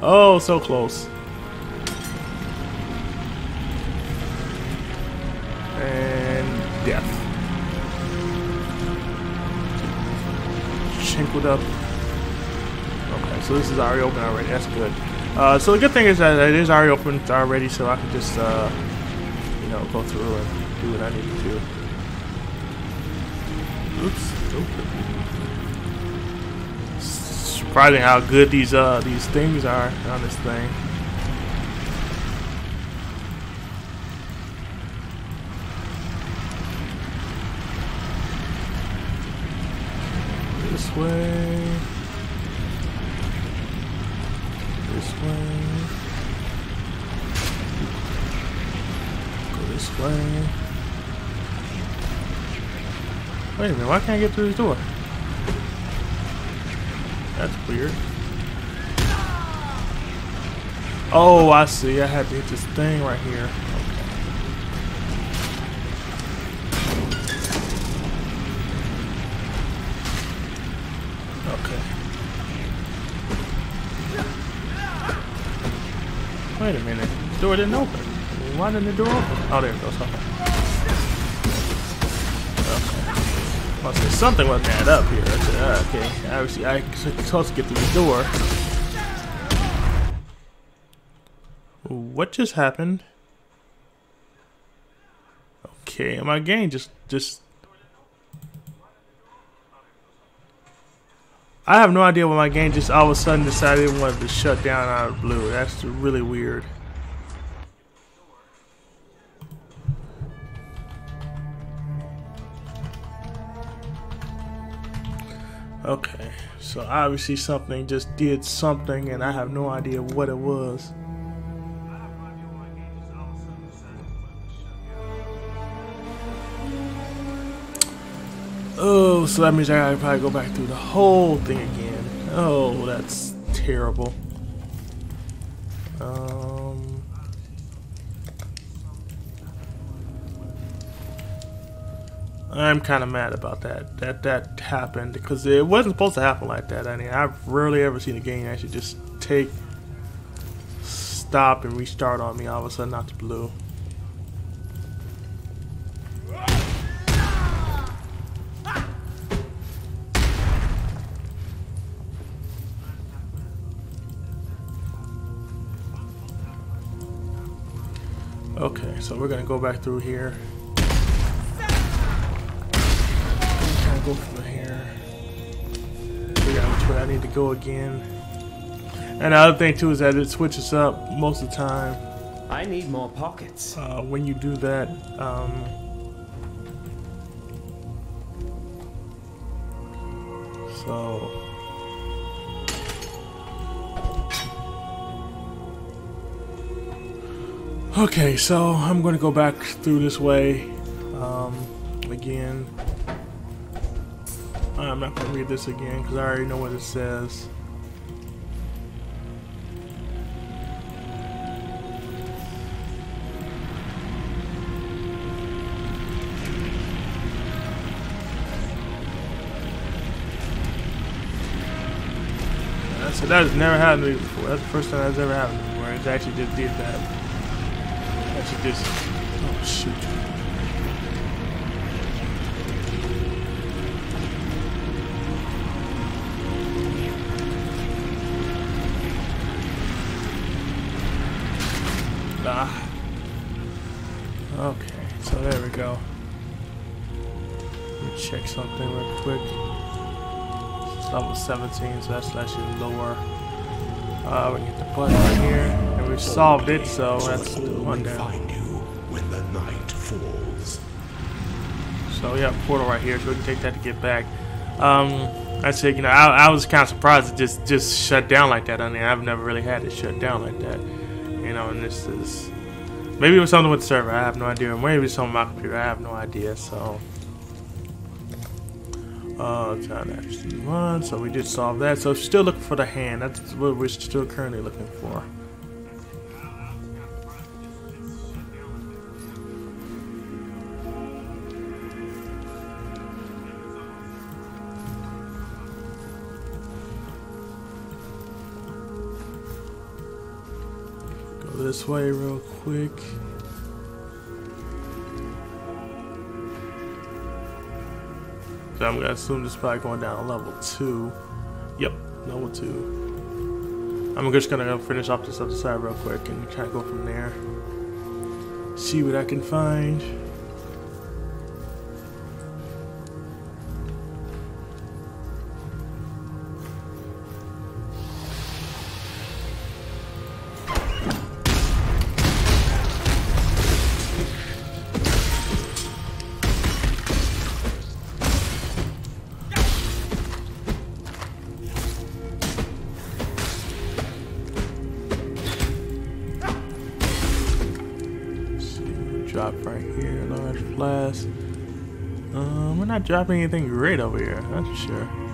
[SPEAKER 1] Oh, so close. And death. Chinkled up. Okay, so this is already open already. That's good. Uh, so the good thing is that it is already open already, so I can just, uh, you know, go through and do what I need to do. Surprising how good these uh these things are on this thing. This way. Wait a minute, why can't I get through this door? That's weird. Oh, I see. I had to hit this thing right here. Okay. Wait a minute. The door didn't open. Why didn't the door open? Oh, there it goes. Okay. Must be something wasn't add up here. Uh, okay. Obviously, I was supposed to get through the door. What just happened? Okay, my game just just. I have no idea why my game just all of a sudden decided it wanted to shut down out of blue. That's really weird. Okay, so obviously something just did something and I have no idea what it was. Oh, so that means I gotta probably go back through the whole thing again. Oh, that's terrible. Um, I'm kind of mad about that. That that happened because it wasn't supposed to happen like that. I mean, I've rarely ever seen a game actually just take, stop, and restart on me all of a sudden out the blue. Okay, so we're gonna go back through here. Of go from here. Figure out which way I need to go again. And the other thing too is that it switches up most of the time.
[SPEAKER 2] I need more pockets.
[SPEAKER 1] Uh, when you do that, um, so okay, so I'm gonna go back through this way. Um, again. I'm not gonna read this again because I already know what it says. Uh, that's, that has never happened to me before. That's the first time that's ever happened to me where it actually just did that. Actually just, oh shoot. Ah. Okay, so there we go. Let me check something real quick. It's level 17, so that's actually lower. Uh, we get the button right here, and we solved it, so that's the one down.
[SPEAKER 6] find you when the night falls.
[SPEAKER 1] So yeah, portal right here, so we can take that to get back. Um, I said, you know, I, I was kind of surprised it just just shut down like that. I mean, I've never really had it shut down like that. You know, and this is maybe it was something with the server. I have no idea. Maybe it was something with my computer. I have no idea. So, uh, run. So we did solve that. So still looking for the hand. That's what we're still currently looking for. This way real quick. So I'm gonna assume this is probably going down to level two. Yep, level two. I'm just gonna go finish off this other side real quick and kind of go from there. See what I can find. Dropping anything great over here, that's for sure.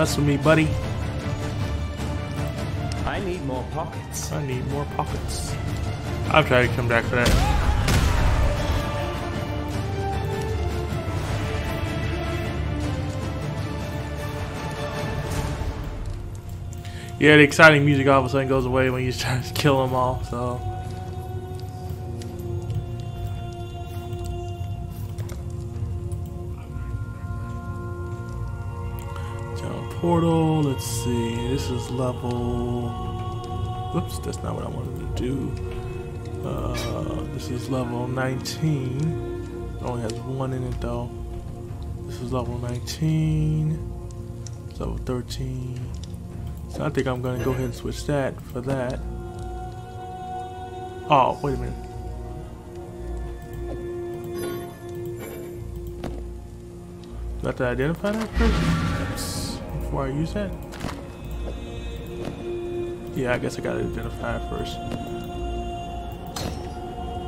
[SPEAKER 1] Mess with me, buddy.
[SPEAKER 2] I need more pockets.
[SPEAKER 1] I need more pockets. I'll try to come back for that. Yeah, the exciting music all of a sudden goes away when you start to kill them all, so. See. This is level. Whoops, that's not what I wanted to do. Uh, this is level 19. It only has one in it though. This is level 19. It's level 13. So I think I'm gonna go ahead and switch that for that. Oh, wait a minute. Do I have to identify that first before I use that? Yeah, I guess I gotta identify first.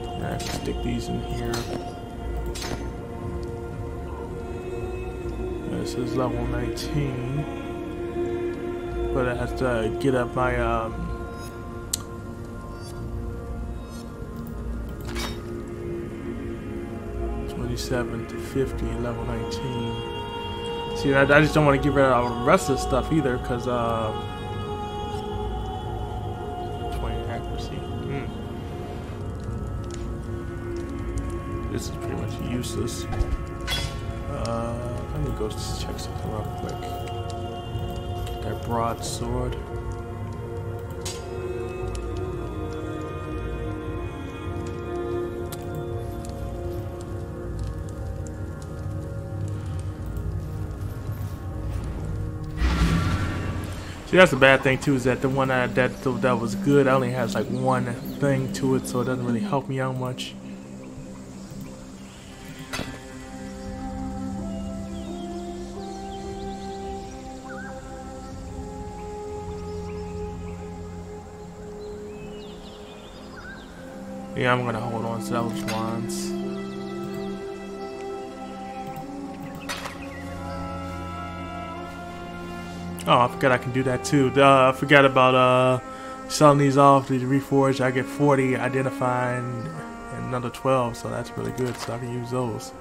[SPEAKER 1] And I to stick these in here. This is level 19. But I have to uh, get up my, um... Twenty-seven to fifty, level nineteen. See, I, I just don't want to get rid of all the rest of the stuff either, cause uh, useless. Uh, let me go check something real quick. That broadsword. See, that's the bad thing too. Is that the one that that that was good I only has like one thing to it, so it doesn't really help me out much. Yeah, I'm gonna hold on to those ones. Oh, I forgot I can do that too. Uh, I forgot about uh, selling these off to Reforge. I get 40 identifying and, and another 12, so that's really good. So I can use those.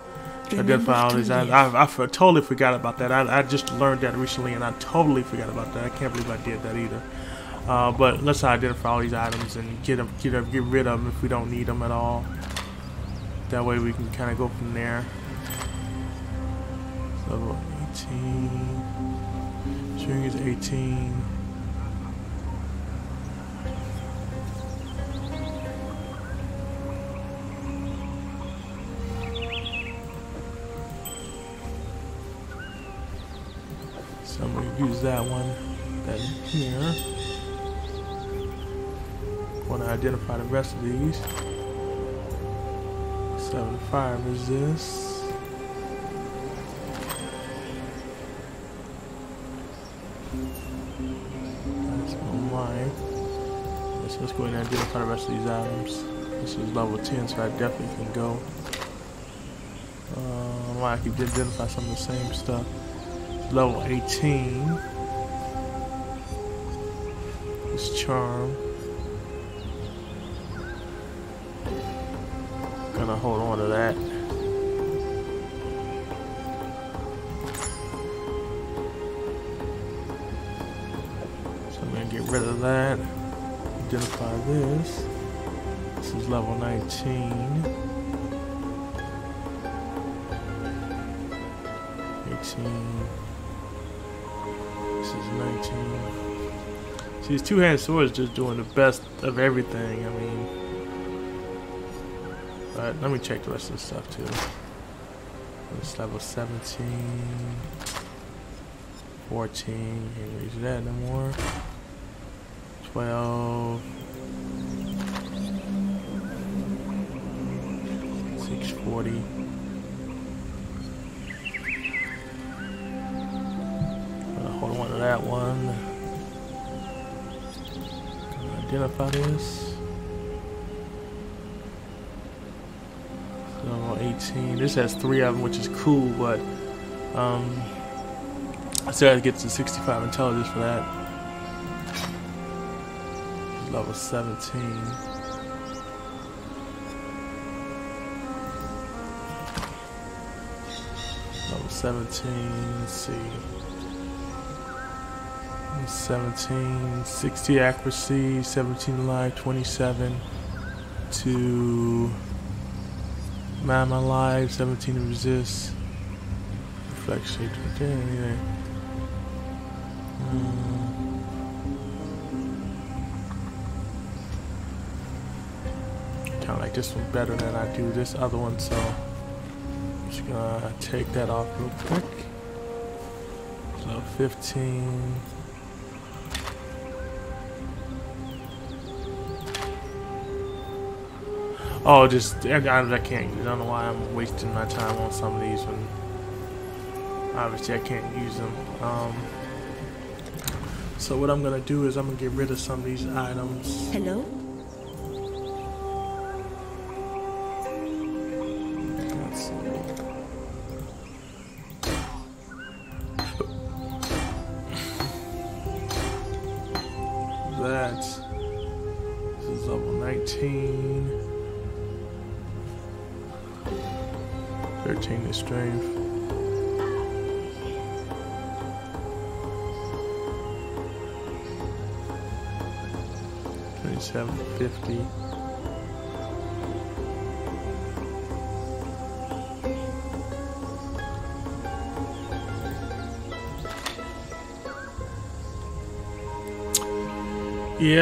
[SPEAKER 1] Identify all these. I, I, I totally forgot about that. I, I just learned that recently, and I totally forgot about that. I can't believe I did that either. Uh, but let's identify all these items and get them, get them, get rid of them if we don't need them at all. That way we can kind of go from there. So 18. String is 18. Identify the rest of these. 75 is this. let's go ahead and identify the rest of these items. This is level 10, so I definitely can go. Um, I can identify some of the same stuff. Level 18. This charm. Hold on to that. So I'm gonna get rid of that identify this. This is level 19. 18. This is 19. See, these two-handed swords just doing the best of everything. I mean, let me check the rest of the stuff too. This level 17, 14. Can't use that no more. 12 640 hold on to that one identify this so 18 this has three of them which is cool but um I still have to get to 65 intelligence for that level 17. Level 17, let's see. 17, 60 accuracy, 17 life, 27 to Mama life, 17 to resist, reflection, yeah. Um, kind of like this one better than I do this other one, so I'm just gonna take that off real quick. So 15. Oh, just I, I can't. I don't know why I'm wasting my time on some of these when obviously I can't use them. Um, so what I'm gonna do is I'm gonna get rid of some of these items.
[SPEAKER 4] Hello.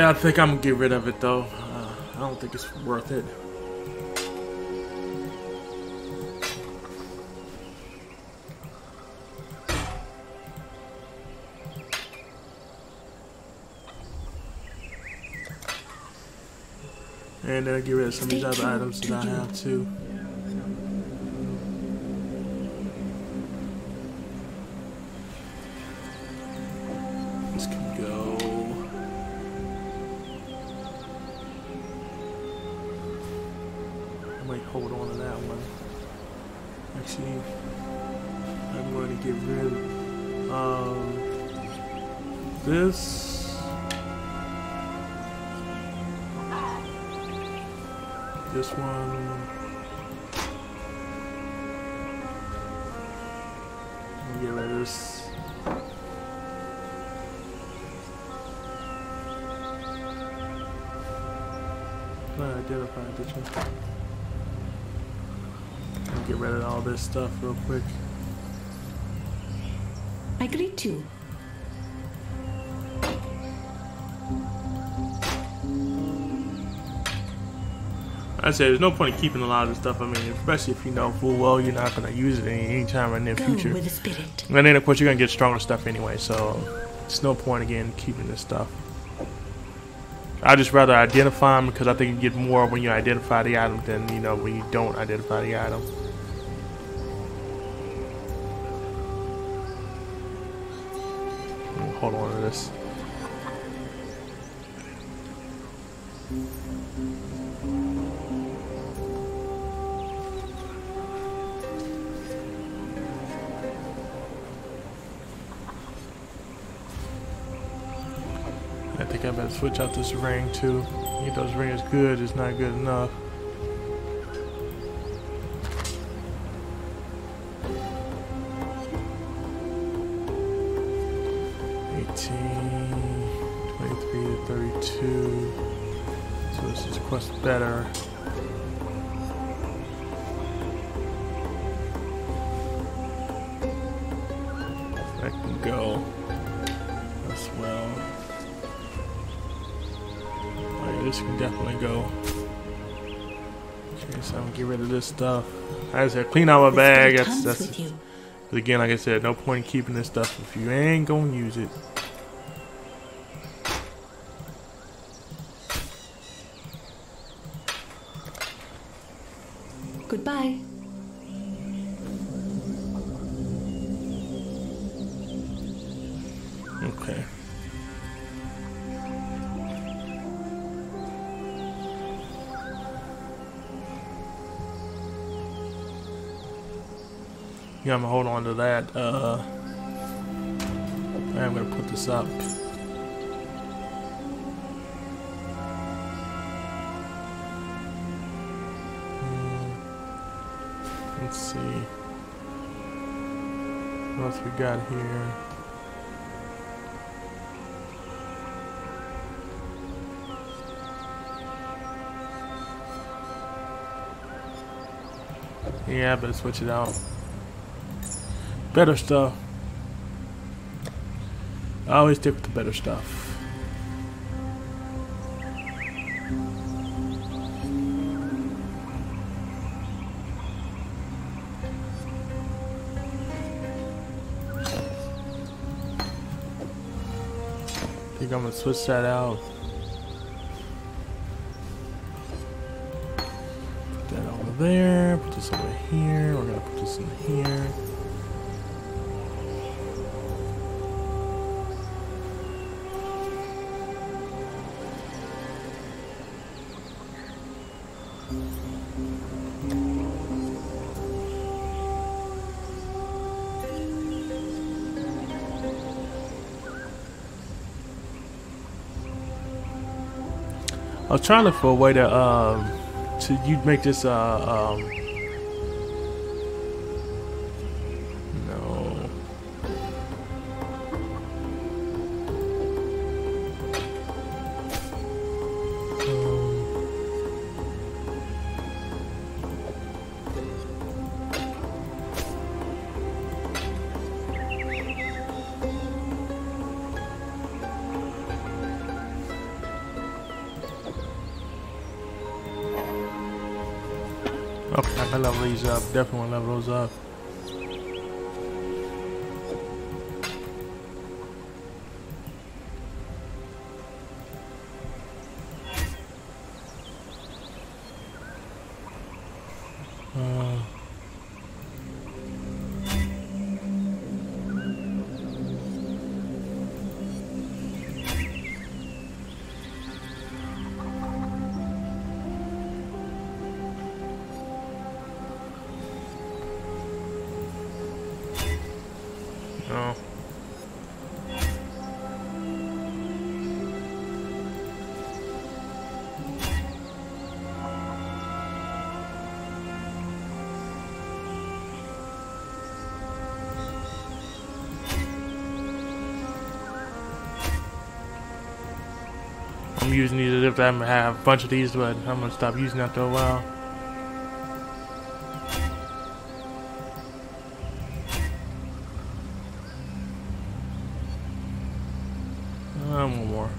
[SPEAKER 1] I think I'm gonna get rid of it though. Uh, I don't think it's worth it. And then I get rid of some of these other items that I have too. Stuff real quick.
[SPEAKER 4] I greet you.
[SPEAKER 1] I say there's no point in keeping a lot of this stuff. I mean, especially if you know full well you're not gonna use it any anytime in the near
[SPEAKER 4] Go
[SPEAKER 1] future.
[SPEAKER 4] with the spirit.
[SPEAKER 1] And then of course you're gonna get stronger stuff anyway, so it's no point again keeping this stuff. I just rather identify them because I think you get more when you identify the item than you know when you don't identify the item. Hold on to this. I think I better switch out this ring too. Get those rings good, it's not good enough. Of this. I said, clean out my bag. That's that's. But again, like I said, no point in keeping this stuff if you ain't gonna use it. I'm gonna hold on to that. Uh, I'm gonna put this up. Hmm. Let's see. What else we got here? Yeah, better switch it out. Better stuff. I always stick with the better stuff. think I'm gonna switch that out. Put that over there. Put this over here. We're gonna put this in here. Was trying to for a way to um to you make this uh um I level these up. Definitely want to level those up. Using these as if I'm gonna have a bunch of these, but I'm gonna stop using after a while. Uh, one more.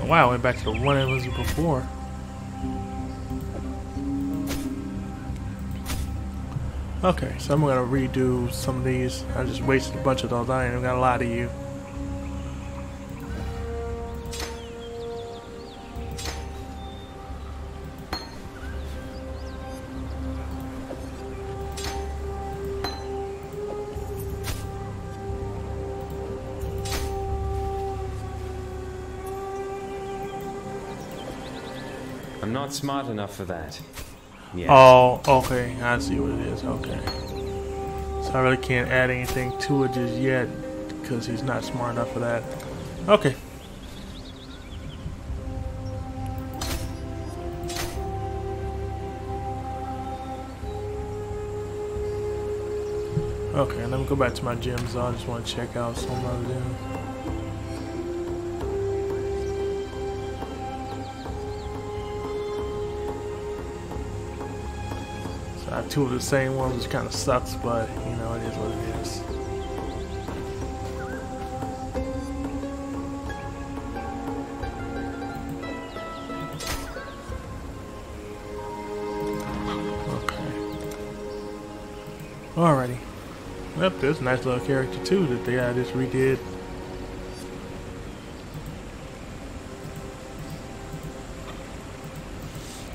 [SPEAKER 1] Oh, wow, I went back to the one it was before. Okay, so I'm gonna redo some of these. I just wasted a bunch of those. I ain't even gonna lie to you.
[SPEAKER 2] Not smart enough for that. Yeah.
[SPEAKER 1] Oh, okay. I see what it is. Okay. So I really can't add anything to it just yet because he's not smart enough for that. Okay. Okay, let me go back to my gems. I just want to check out some of them. Two of the same ones, which kind of sucks, but you know, it is what it is. Okay. Alrighty. Yep, there's a nice little character too that they uh, just redid.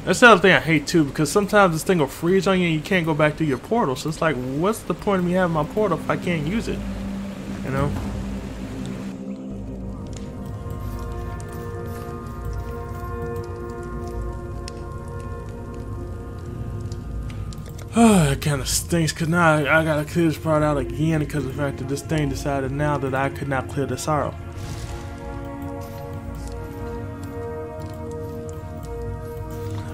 [SPEAKER 1] That's the other thing I hate too, because sometimes this thing will freeze on you and you can't go back to your portal. So it's like, what's the point of me having my portal if I can't use it? You know? Oh, it kind of stinks because now I, I gotta clear this part out again because of the fact that this thing decided now that I could not clear the sorrow.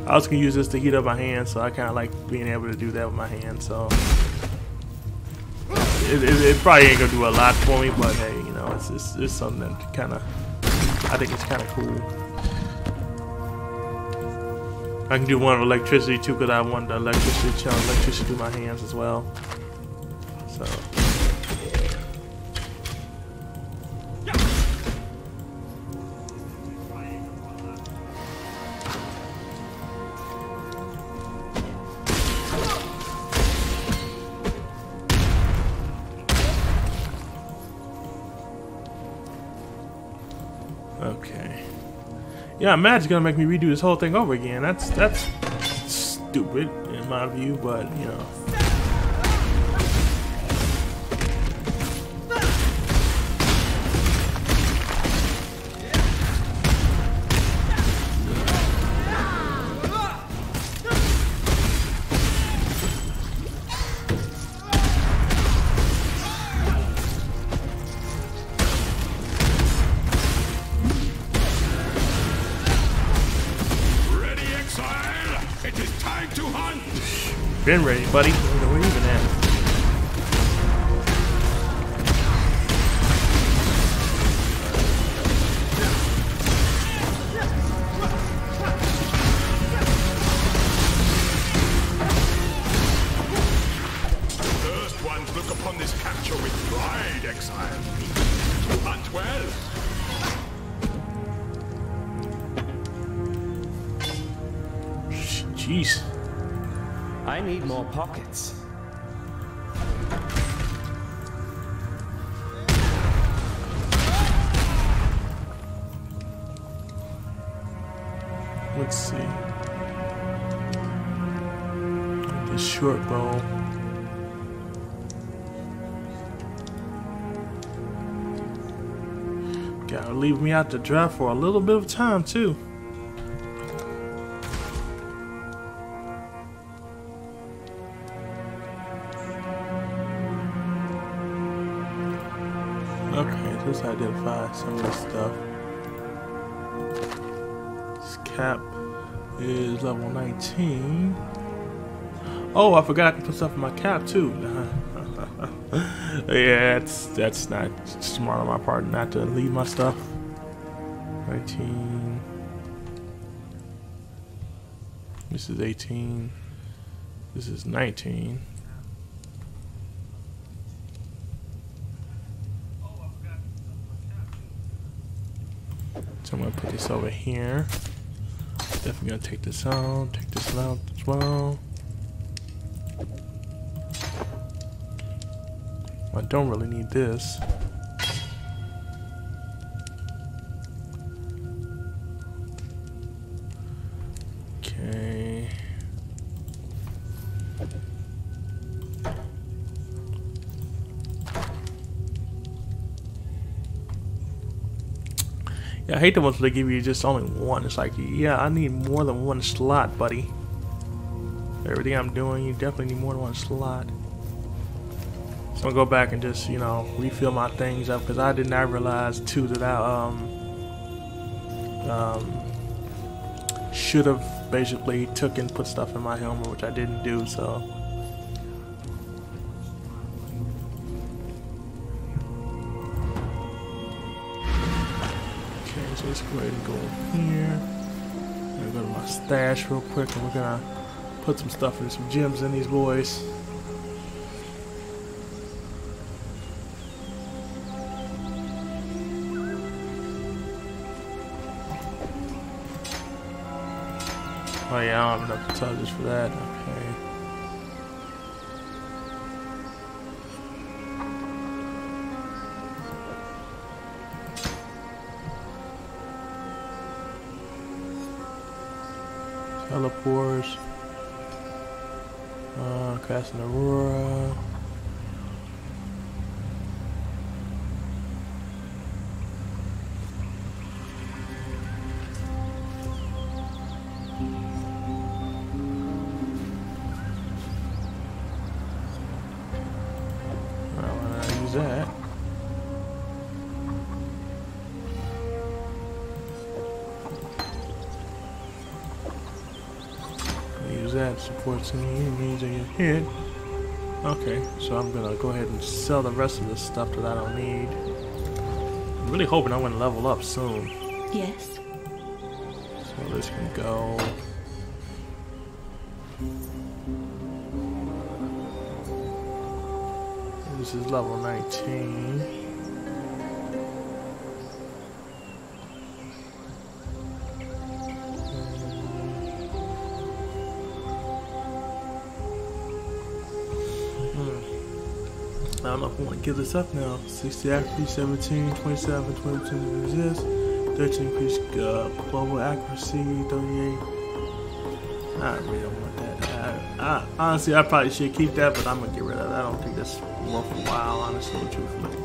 [SPEAKER 1] I was gonna use this to heat up my hands, so I kind of like being able to do that with my hands. So it, it, it probably ain't gonna do a lot for me, but hey, you know, it's it's, it's something that kind of I think it's kind of cool. I can do one with electricity too, because I want the electricity electricity through my hands as well. Yeah, Matt's gonna make me redo this whole thing over again. That's that's stupid in my view, but you know. Been ready, buddy. To dry for a little bit of time too. Okay, just identify some of this stuff. This cap is level 19. Oh, I forgot to put stuff in my cap too. yeah, that's that's not smart on my part not to leave my stuff. 19. This is 18. This is 19. So I'm gonna put this over here. Definitely gonna take this out, take this out as well. I don't really need this. Okay. Yeah, I hate the ones they give you just only one. It's like, yeah, I need more than one slot, buddy. Everything I'm doing, you definitely need more than one slot. So I'm gonna go back and just, you know, refill my things up because I did not realize too that I um um should have basically took and put stuff in my helmet, which I didn't do. So okay, so let's go ahead and go here. I'm gonna go to my stash real quick, and we're gonna put some stuff in some gems in these boys. Oh yeah, I don't have enough charges for that. Okay. Teleports. Uh, casting Aurora. That supports any enemies that you hit. Okay, so I'm gonna go ahead and sell the rest of this stuff that I don't need. I'm really hoping I'm gonna level up soon.
[SPEAKER 4] Yes.
[SPEAKER 1] So this can go. This is level 19. I don't know if I want to give this up now. 60 accuracy, 17, 27, 22 resist, 13 increased uh, global accuracy, 38. I really don't want that. I, I, honestly, I probably should keep that, but I'm gonna get rid of it. I don't think that's worth a while, honestly, truthfully.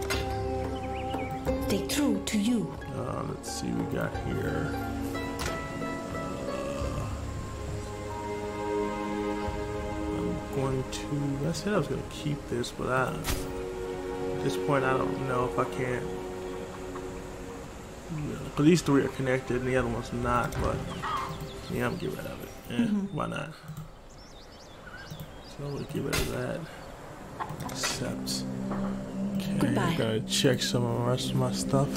[SPEAKER 4] Stay true to you.
[SPEAKER 1] Uh, let's see, what we got here. I'm going to. I said I was going to keep this, but I, at this point, I don't know if I can. But these three are connected, and the other one's not. But yeah, I'm gonna get rid of it. Yeah, mm-hmm. why not? So we'll get rid of that. Accept. Okay,
[SPEAKER 4] Goodbye.
[SPEAKER 1] gotta check some of the rest of my stuff.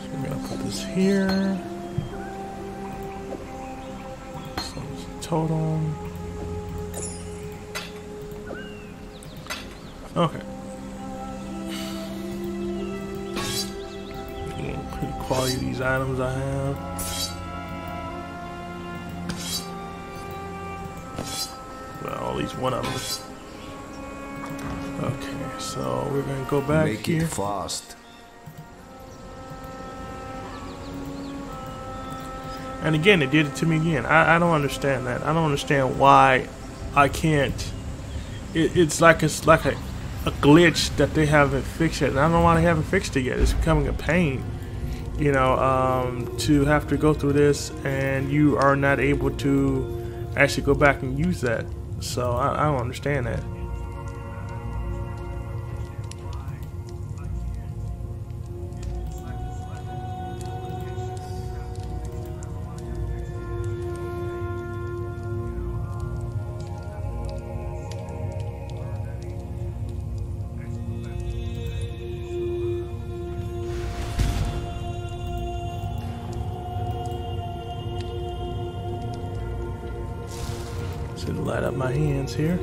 [SPEAKER 1] So I'm gonna put this here. So it's totem. Okay. Yeah, Pretty quality of these items I have. Well, at least one of them. Okay, so we're gonna go back
[SPEAKER 7] Make
[SPEAKER 1] here.
[SPEAKER 7] it fast.
[SPEAKER 1] And again, it did it to me again. I, I don't understand that. I don't understand why I can't. It, it's like it's like a, a glitch that they haven't fixed yet. and I don't know why they haven't fixed it yet. It's becoming a pain, you know, um, to have to go through this, and you are not able to actually go back and use that. So I, I don't understand that. Light up my hands here.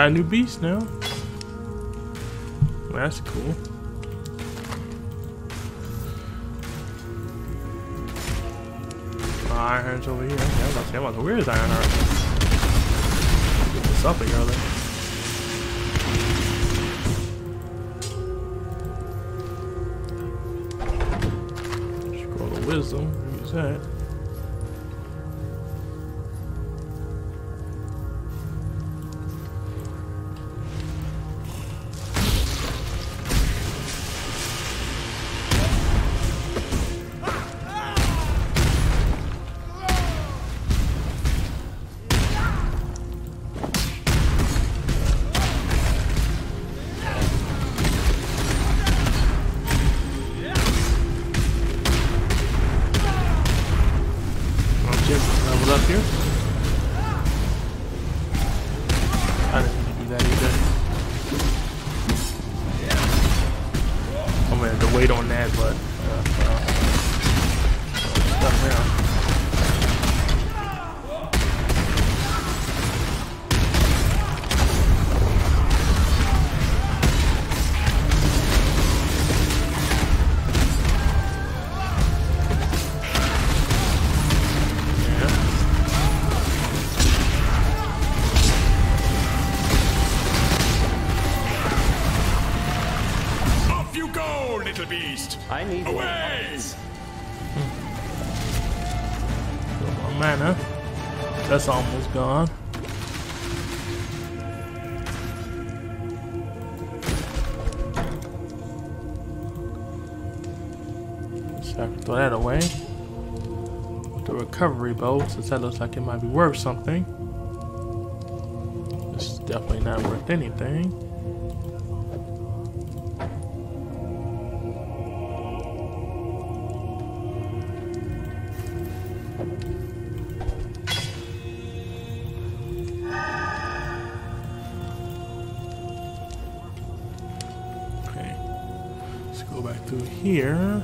[SPEAKER 1] Got a new beast now. That's cool. Ironheart's over here. Okay, I was about to where is Ironheart? Get up early. Since that looks like it might be worth something. It's definitely not worth anything. Okay. Let's go back through here.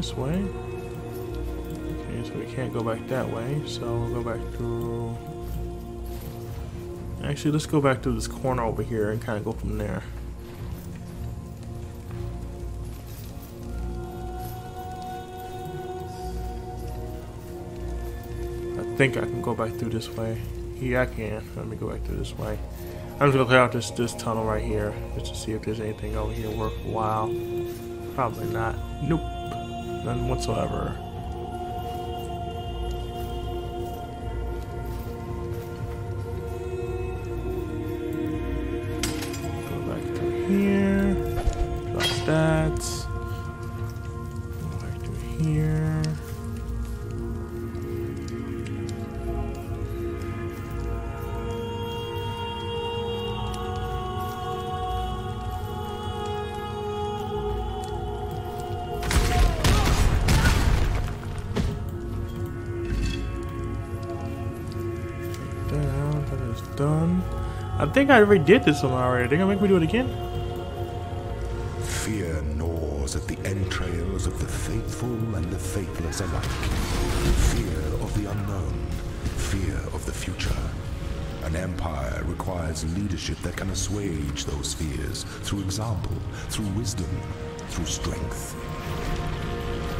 [SPEAKER 1] This way. Okay, so we can't go back that way. So we'll go back through. Actually, let's go back to this corner over here and kind of go from there. I think I can go back through this way. Yeah, I can. Let me go back through this way. I'm just gonna clear out this this tunnel right here just to see if there's anything over here worthwhile. Probably not. Nope. None whatsoever. Think I already did this one already. They're gonna make me do it again?
[SPEAKER 6] Fear gnaws at the entrails of the faithful and the faithless alike. Fear of the unknown. Fear of the future. An empire requires leadership that can assuage those fears through example, through wisdom, through strength.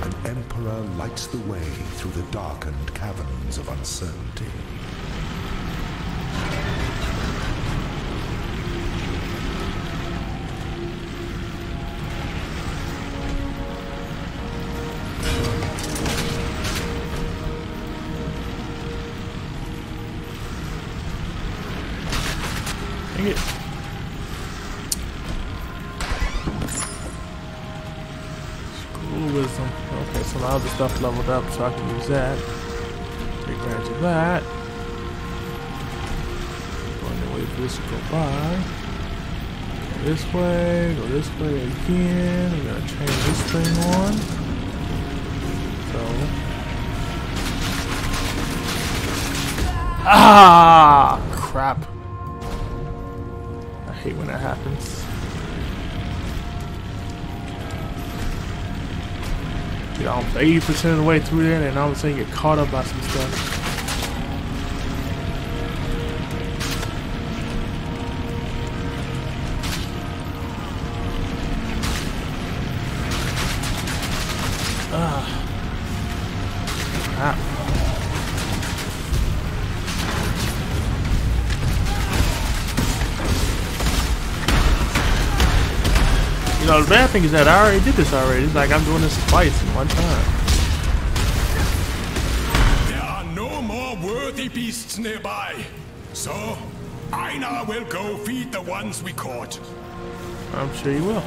[SPEAKER 6] An emperor lights the way through the darkened caverns of uncertainty.
[SPEAKER 1] Stuff leveled up so I can use that. Take advantage of that. Going to wait for this to go by. Go this way, go this way again. We're gonna change this thing on. So. Ah! Crap. I hate when that happens. Get almost 80% of the way through there and all of a sudden get caught up by some stuff. Bad thing is that I already did this already. It's like I'm doing this twice in one time.
[SPEAKER 3] There are no more worthy beasts nearby. So, Einhar will go feed the ones we caught.
[SPEAKER 1] I'm sure you will.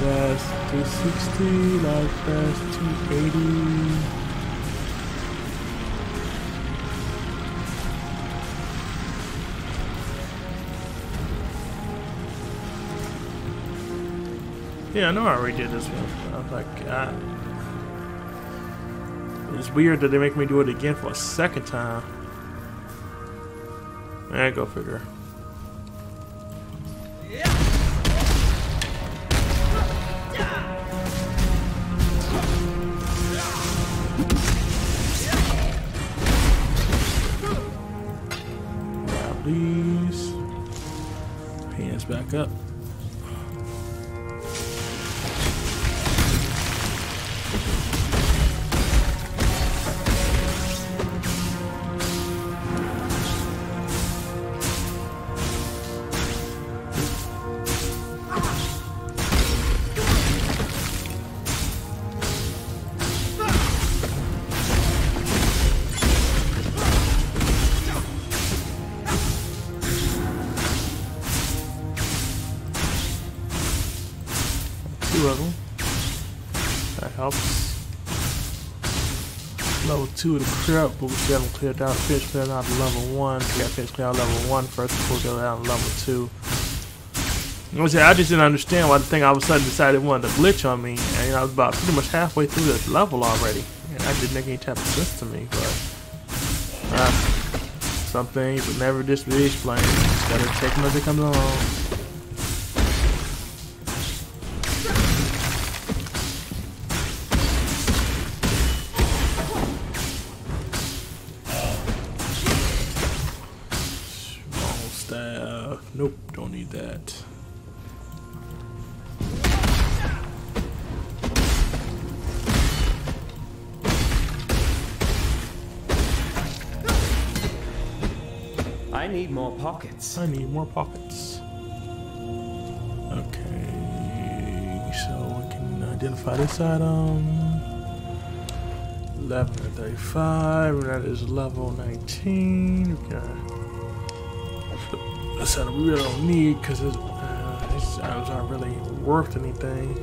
[SPEAKER 1] That's 360, like that's 280. Yeah, I know I already did this one. I was like, God. It's weird that they make me do it again for a second time. Eh, go figure. 2 to clear up, but we still haven't cleared out. Fish cleared out level 1. We got Fish clear out level 1 first before we go down to level 2. I just didn't understand why the thing all of a sudden decided it wanted to glitch on me. And you know, I was about pretty much halfway through this level already. And that didn't make any type of sense to me, but... Uh, some things will never just be explained. Just gotta take them as they come along.
[SPEAKER 2] Pockets.
[SPEAKER 1] I need more pockets. Okay, so we can identify this item. 11 to 35, and that is level 19. Okay. This item we really don't need because uh, these items aren't really worth anything.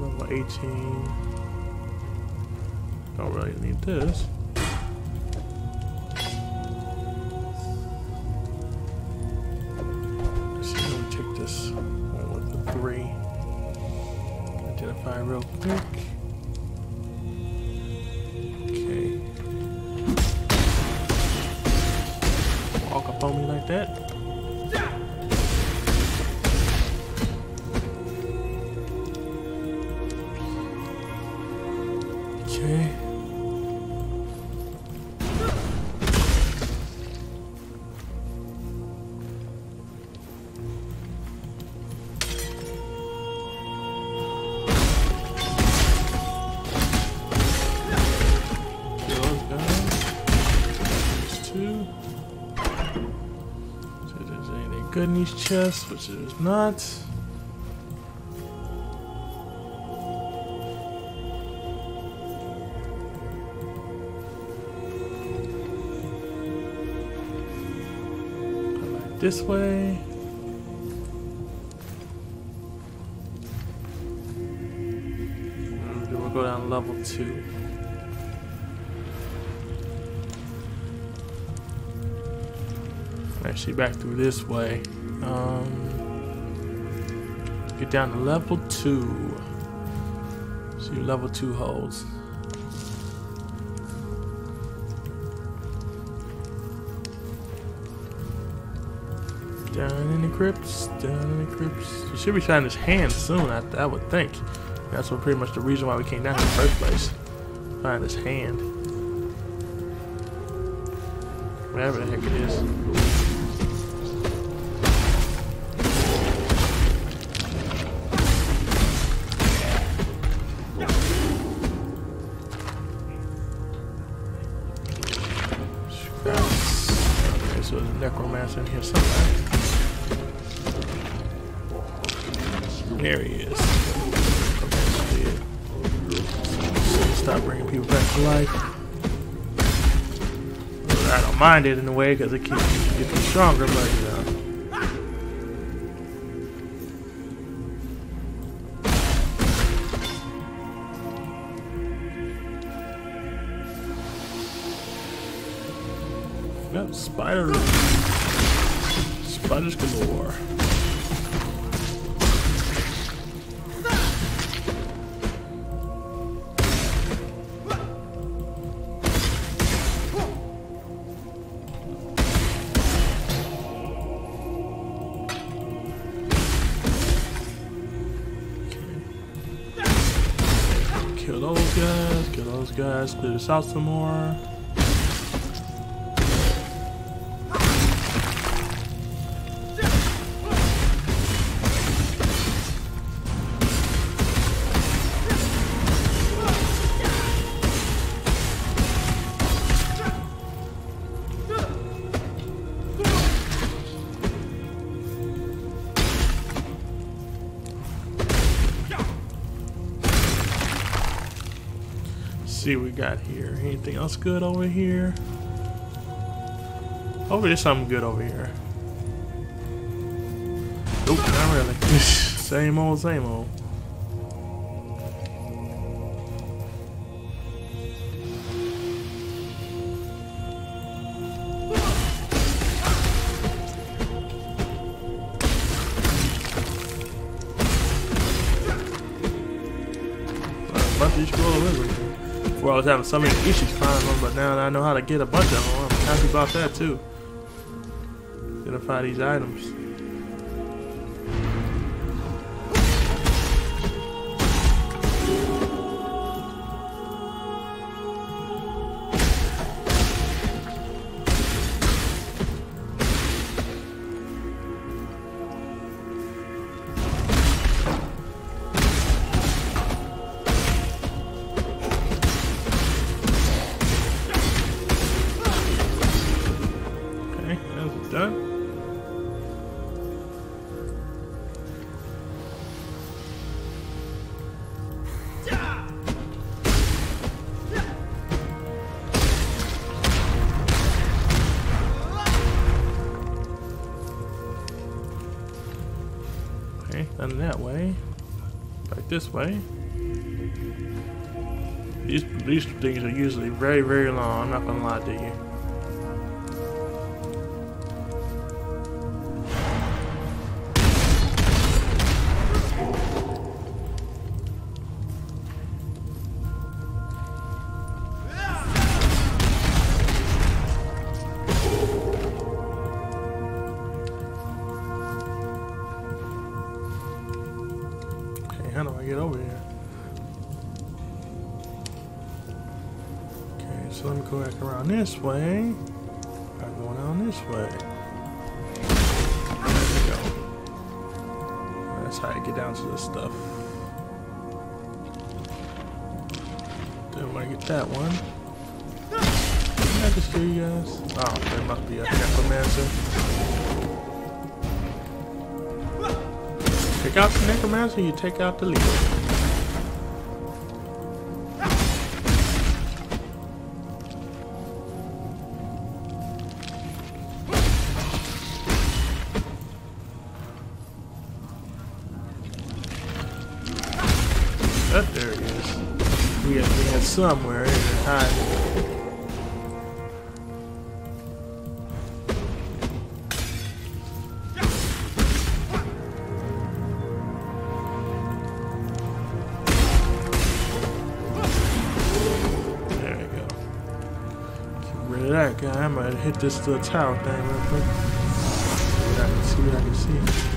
[SPEAKER 1] Level 18. Don't really need this. Good in these chests, which there's not. This way. Then we'll go down level two. Actually, back through this way. Um, get down to level two. See what level two holds. Down in the crypts, down in the crypts. You should be finding his hand soon, I, I would think. That's what pretty much the reason why we came down in the first place. Find his hand. Whatever the heck it is. It in a way because it keeps getting stronger, but know. Out some more. Got here. Anything else good over here? Oh, there's something good over here. Nope, not really. same old, same old. Was having so many issues finding them, but now that I know how to get a bunch of them, I'm happy about that too. Identify these items. That way. Back this way. These these things are usually very very long. I'm not gonna lie to you. Take out the leader. That this little tower thing real quick. See what I can see. What I can see.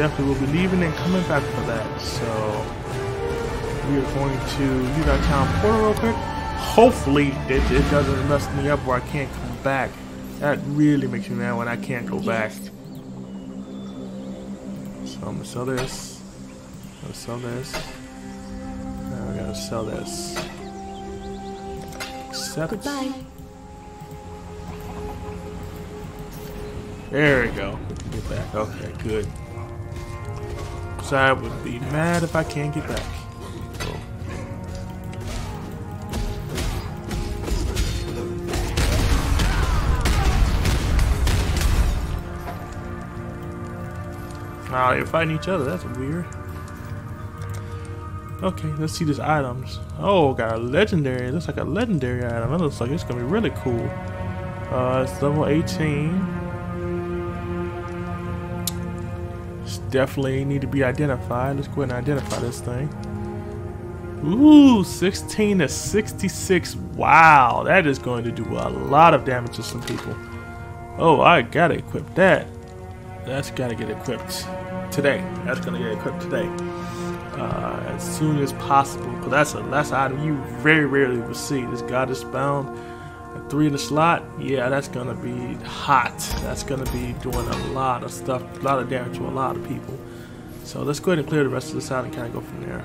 [SPEAKER 1] Definitely will be leaving and coming back for that. So we are going to use our town portal real quick. Hopefully it, it doesn't mess me up where I can't come back. That really makes me mad when I can't go back. So I'm gonna sell this. I'm gonna sell this. Now I gotta sell this. Accept.
[SPEAKER 4] Goodbye.
[SPEAKER 1] There we go. Get back. Okay, good. I would be mad if I can't get back. Wow, they're fighting each other. That's weird. Okay, let's see these items. Oh, got a legendary. It looks like a legendary item. It looks like it's gonna be really cool. Uh, it's level 18. Definitely need to be identified. Let's go ahead and identify this thing. Ooh, 16 to 66. Wow, that is going to do a lot of damage to some people. Oh, I gotta equip that. That's gotta get equipped today. That's gonna get equipped today. Uh, as soon as possible, because that's a that's an item you very rarely will see. This god is bound. Three in the slot, yeah, that's gonna be hot. That's gonna be doing a lot of stuff, a lot of damage to a lot of people. So let's go ahead and clear the rest of this out and kind of go from there.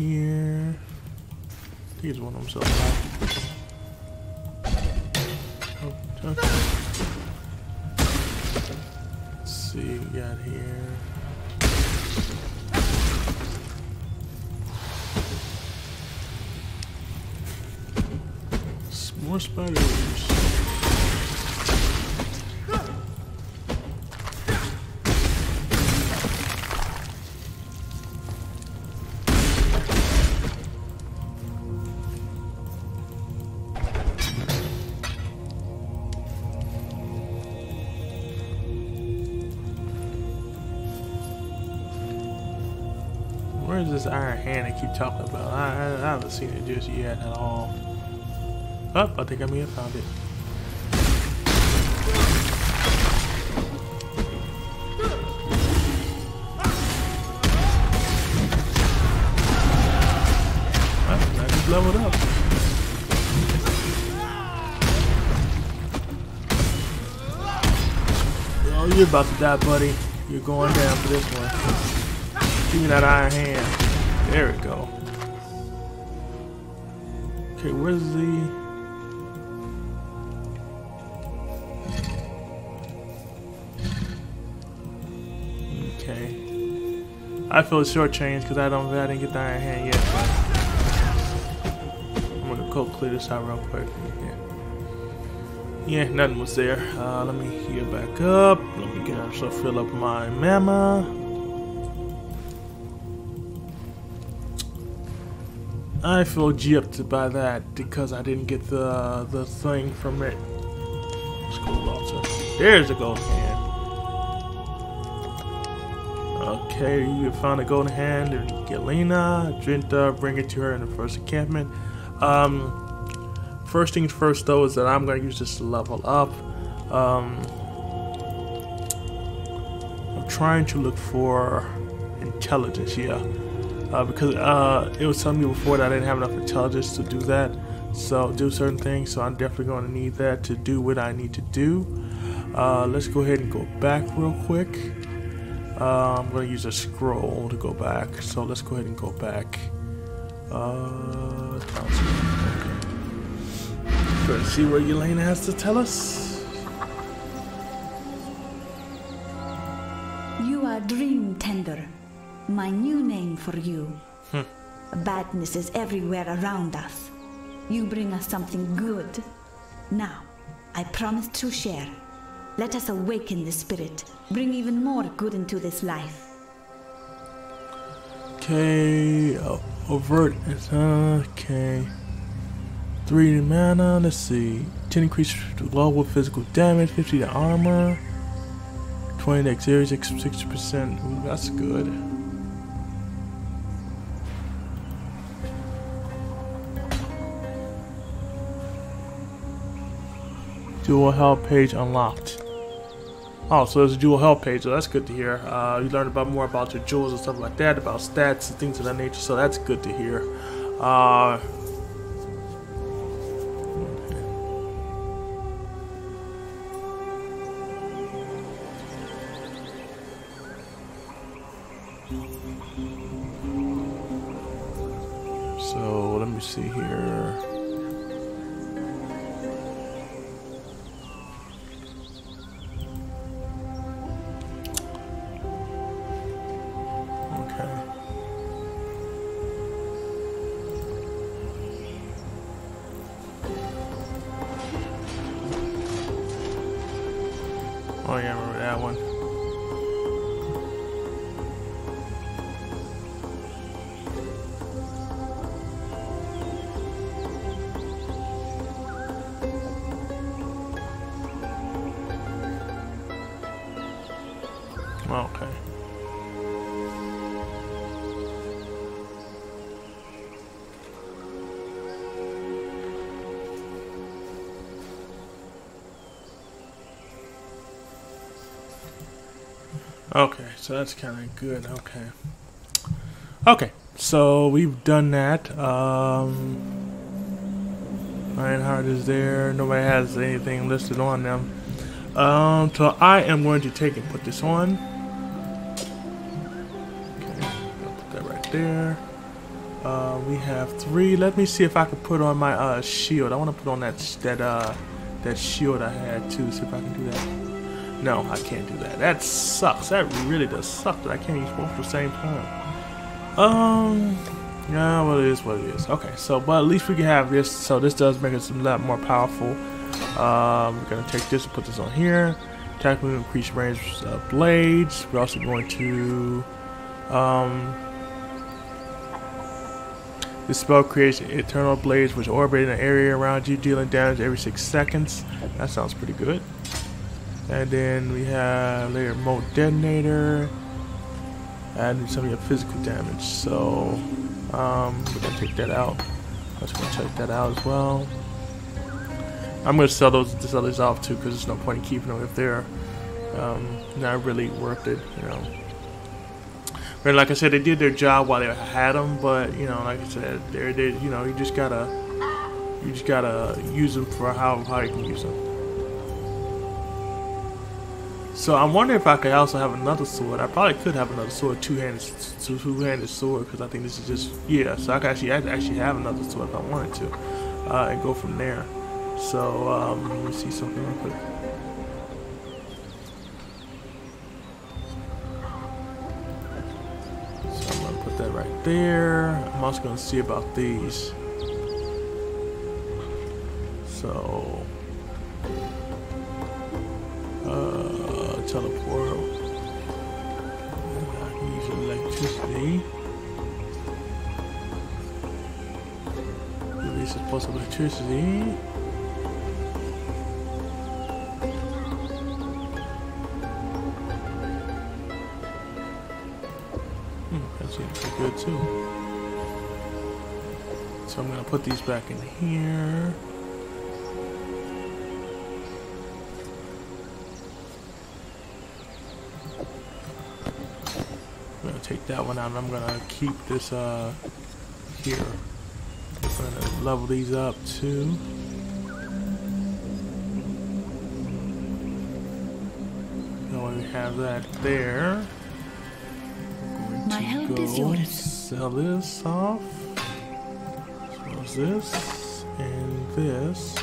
[SPEAKER 1] Here. He's one of himself. Oh, okay. Let's see what we got here. More spiders. I keep talking about? I, I, I haven't seen it just yet at all. Oh, I think I may have found it. Well, I just leveled up. Oh, you're about to die, buddy. You're going down for this one. Give me that iron hand. There we go. Okay, where's the... Okay. I feel shortchanged because I don't I didn't get the iron hand yet. But I'm gonna go clear this out real quick. Yeah. Yeah, nothing was there. Uh, let me heal back up. Let me get myself fill up my mana. I feel gypped by that because I didn't get the the thing from it. School also. There's a golden hand. Okay, you found a golden hand and Galena, Drinta, bring it to her in the first encampment. Um, first things first though is that I'm gonna use this to level up. Um, I'm trying to look for intelligence, yeah. Uh, because uh, it was telling me before that I didn't have enough intelligence to do that, so do certain things. So I'm definitely going to need that to do what I need to do. Uh, let's go ahead and go back real quick. Uh, I'm going to use a scroll to go back. So let's go ahead and go back. Uh, okay. See what Elena has to tell us.
[SPEAKER 4] You are Dream Tender, my new name for you. Hmm. Badness is everywhere around us. You bring us something good. Now, I promise to share. Let us awaken the spirit, bring even more good into this life.
[SPEAKER 1] Okay, o- uh, overt is uh, okay. Three mana. Let's see. Ten increase to global physical damage. Fifty to armor. Twenty to exterior. Sixty percent. Ooh, that's good. Jewel help page unlocked. Oh, so there's a jewel help page, so that's good to hear. Uh, you learn about more about your jewels and stuff like that, about stats and things of that nature, so that's good to hear. Uh, so that's kind of good. Okay. Okay, so we've done that. Um, Ironheart is there. Nobody has anything listed on them. Um, so I am going to take and put this on. Okay, put that right there. Uh, we have three. Let me see if I can put on my uh, shield. I want to put on that that uh, that shield I had too. See if I can do that. No, I can't do that. That sucks. That really does suck that I can't use both at the same time. Um, yeah, well, it is what it is. Okay, so but at least we can have this. So this does make us a lot more powerful. Um, we're gonna take this and put this on here. Attack with increased range of blades. We're also going to um this spell creates eternal blades which orbit in an area around you, dealing damage every six seconds. That sounds pretty good. And then we have layer mode detonator, adding some of your physical damage. So um, we're gonna take that out. Just gonna check that out as well. I'm gonna sell those these others off too because there's no point in keeping them if they're um, not really worth it, you know. But like I said, they did their job while they had them. But you know, like I said, they're they you know you just gotta you just gotta use them for how how you can use them. So I'm wondering if I could also have another sword. I probably could have another sword, two-handed, two-handed sword, because I think this is just yeah. So I could actually I could actually have another sword if I wanted to, uh, and go from there. So um, let me see something real quick. So I'm gonna put that right there. I'm also to see about these. So, uh, teleport. I can use electricity. Release a pulse of electricity. good too. So I'm gonna put these back in here. That one out I'm gonna keep this uh here. I'm gonna level these up too. So we have that there.
[SPEAKER 4] My help is yours.
[SPEAKER 1] Sell this off. As this and this.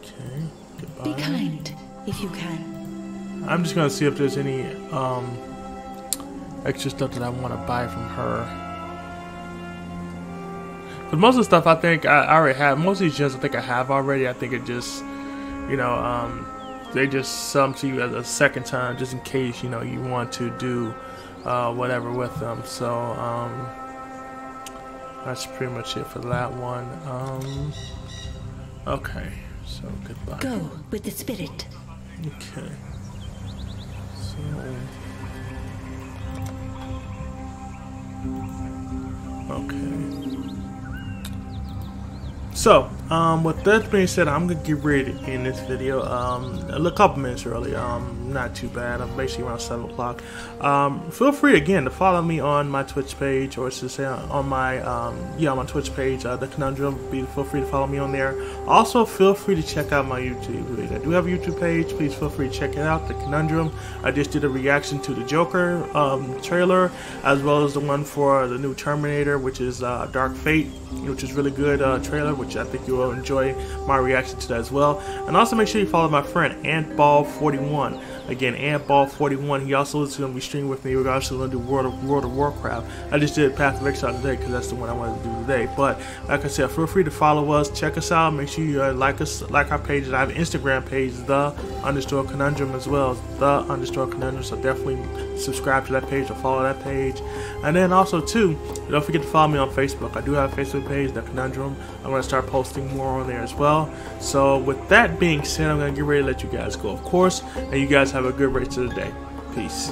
[SPEAKER 1] Okay. Goodbye.
[SPEAKER 4] Be kind if you can.
[SPEAKER 1] I'm just gonna see if there's any um extra stuff that I want to buy from her. But most of the stuff I think I, I already have. Most of these gems I think I have already. I think it just, you know, um, they just sum to you as a second time, just in case you know you want to do uh, whatever with them. So um, that's pretty much it for that one. Um, okay, so goodbye.
[SPEAKER 4] Go with the spirit.
[SPEAKER 1] Okay. So. Okay. So, um, with that being said, I'm gonna get ready in this video. Um, a couple minutes early. Um, not too bad. I'm basically around seven o'clock. Um, feel free again to follow me on my Twitch page, or to say on my um, yeah, on my Twitch page, uh, the Connonedrum. Feel free to follow me on there. Also, feel free to check out my YouTube page. I do have a YouTube page. Please feel free to check it out. The Connonedrum. I just did a reaction to the Joker um, trailer, as well as the one for the new Terminator, which is uh, Dark Fate, which is really good uh, trailer, which I think you will enjoy my reaction to that as well. And also make sure you follow my friend Antball41. Again, Antball41. He also is going to be streaming with me. We're also going to do World of, World of Warcraft. I just did Path of Exile today because that's the one I wanted to do today. But like I said, feel free to follow us, check us out. Make sure you uh, like us, like our pages. I have an Instagram page, the underscore Connonedrum as well, the underscore Connonedrum. So definitely subscribe to that page or follow that page. And then also too, don't forget to follow me on Facebook. I do have a Facebook page, the Connonedrum. I'm going to start posting more on there as well. So with that being said, I'm going to get ready to let you guys go, of course. And you guys have a good rest of the day. Peace.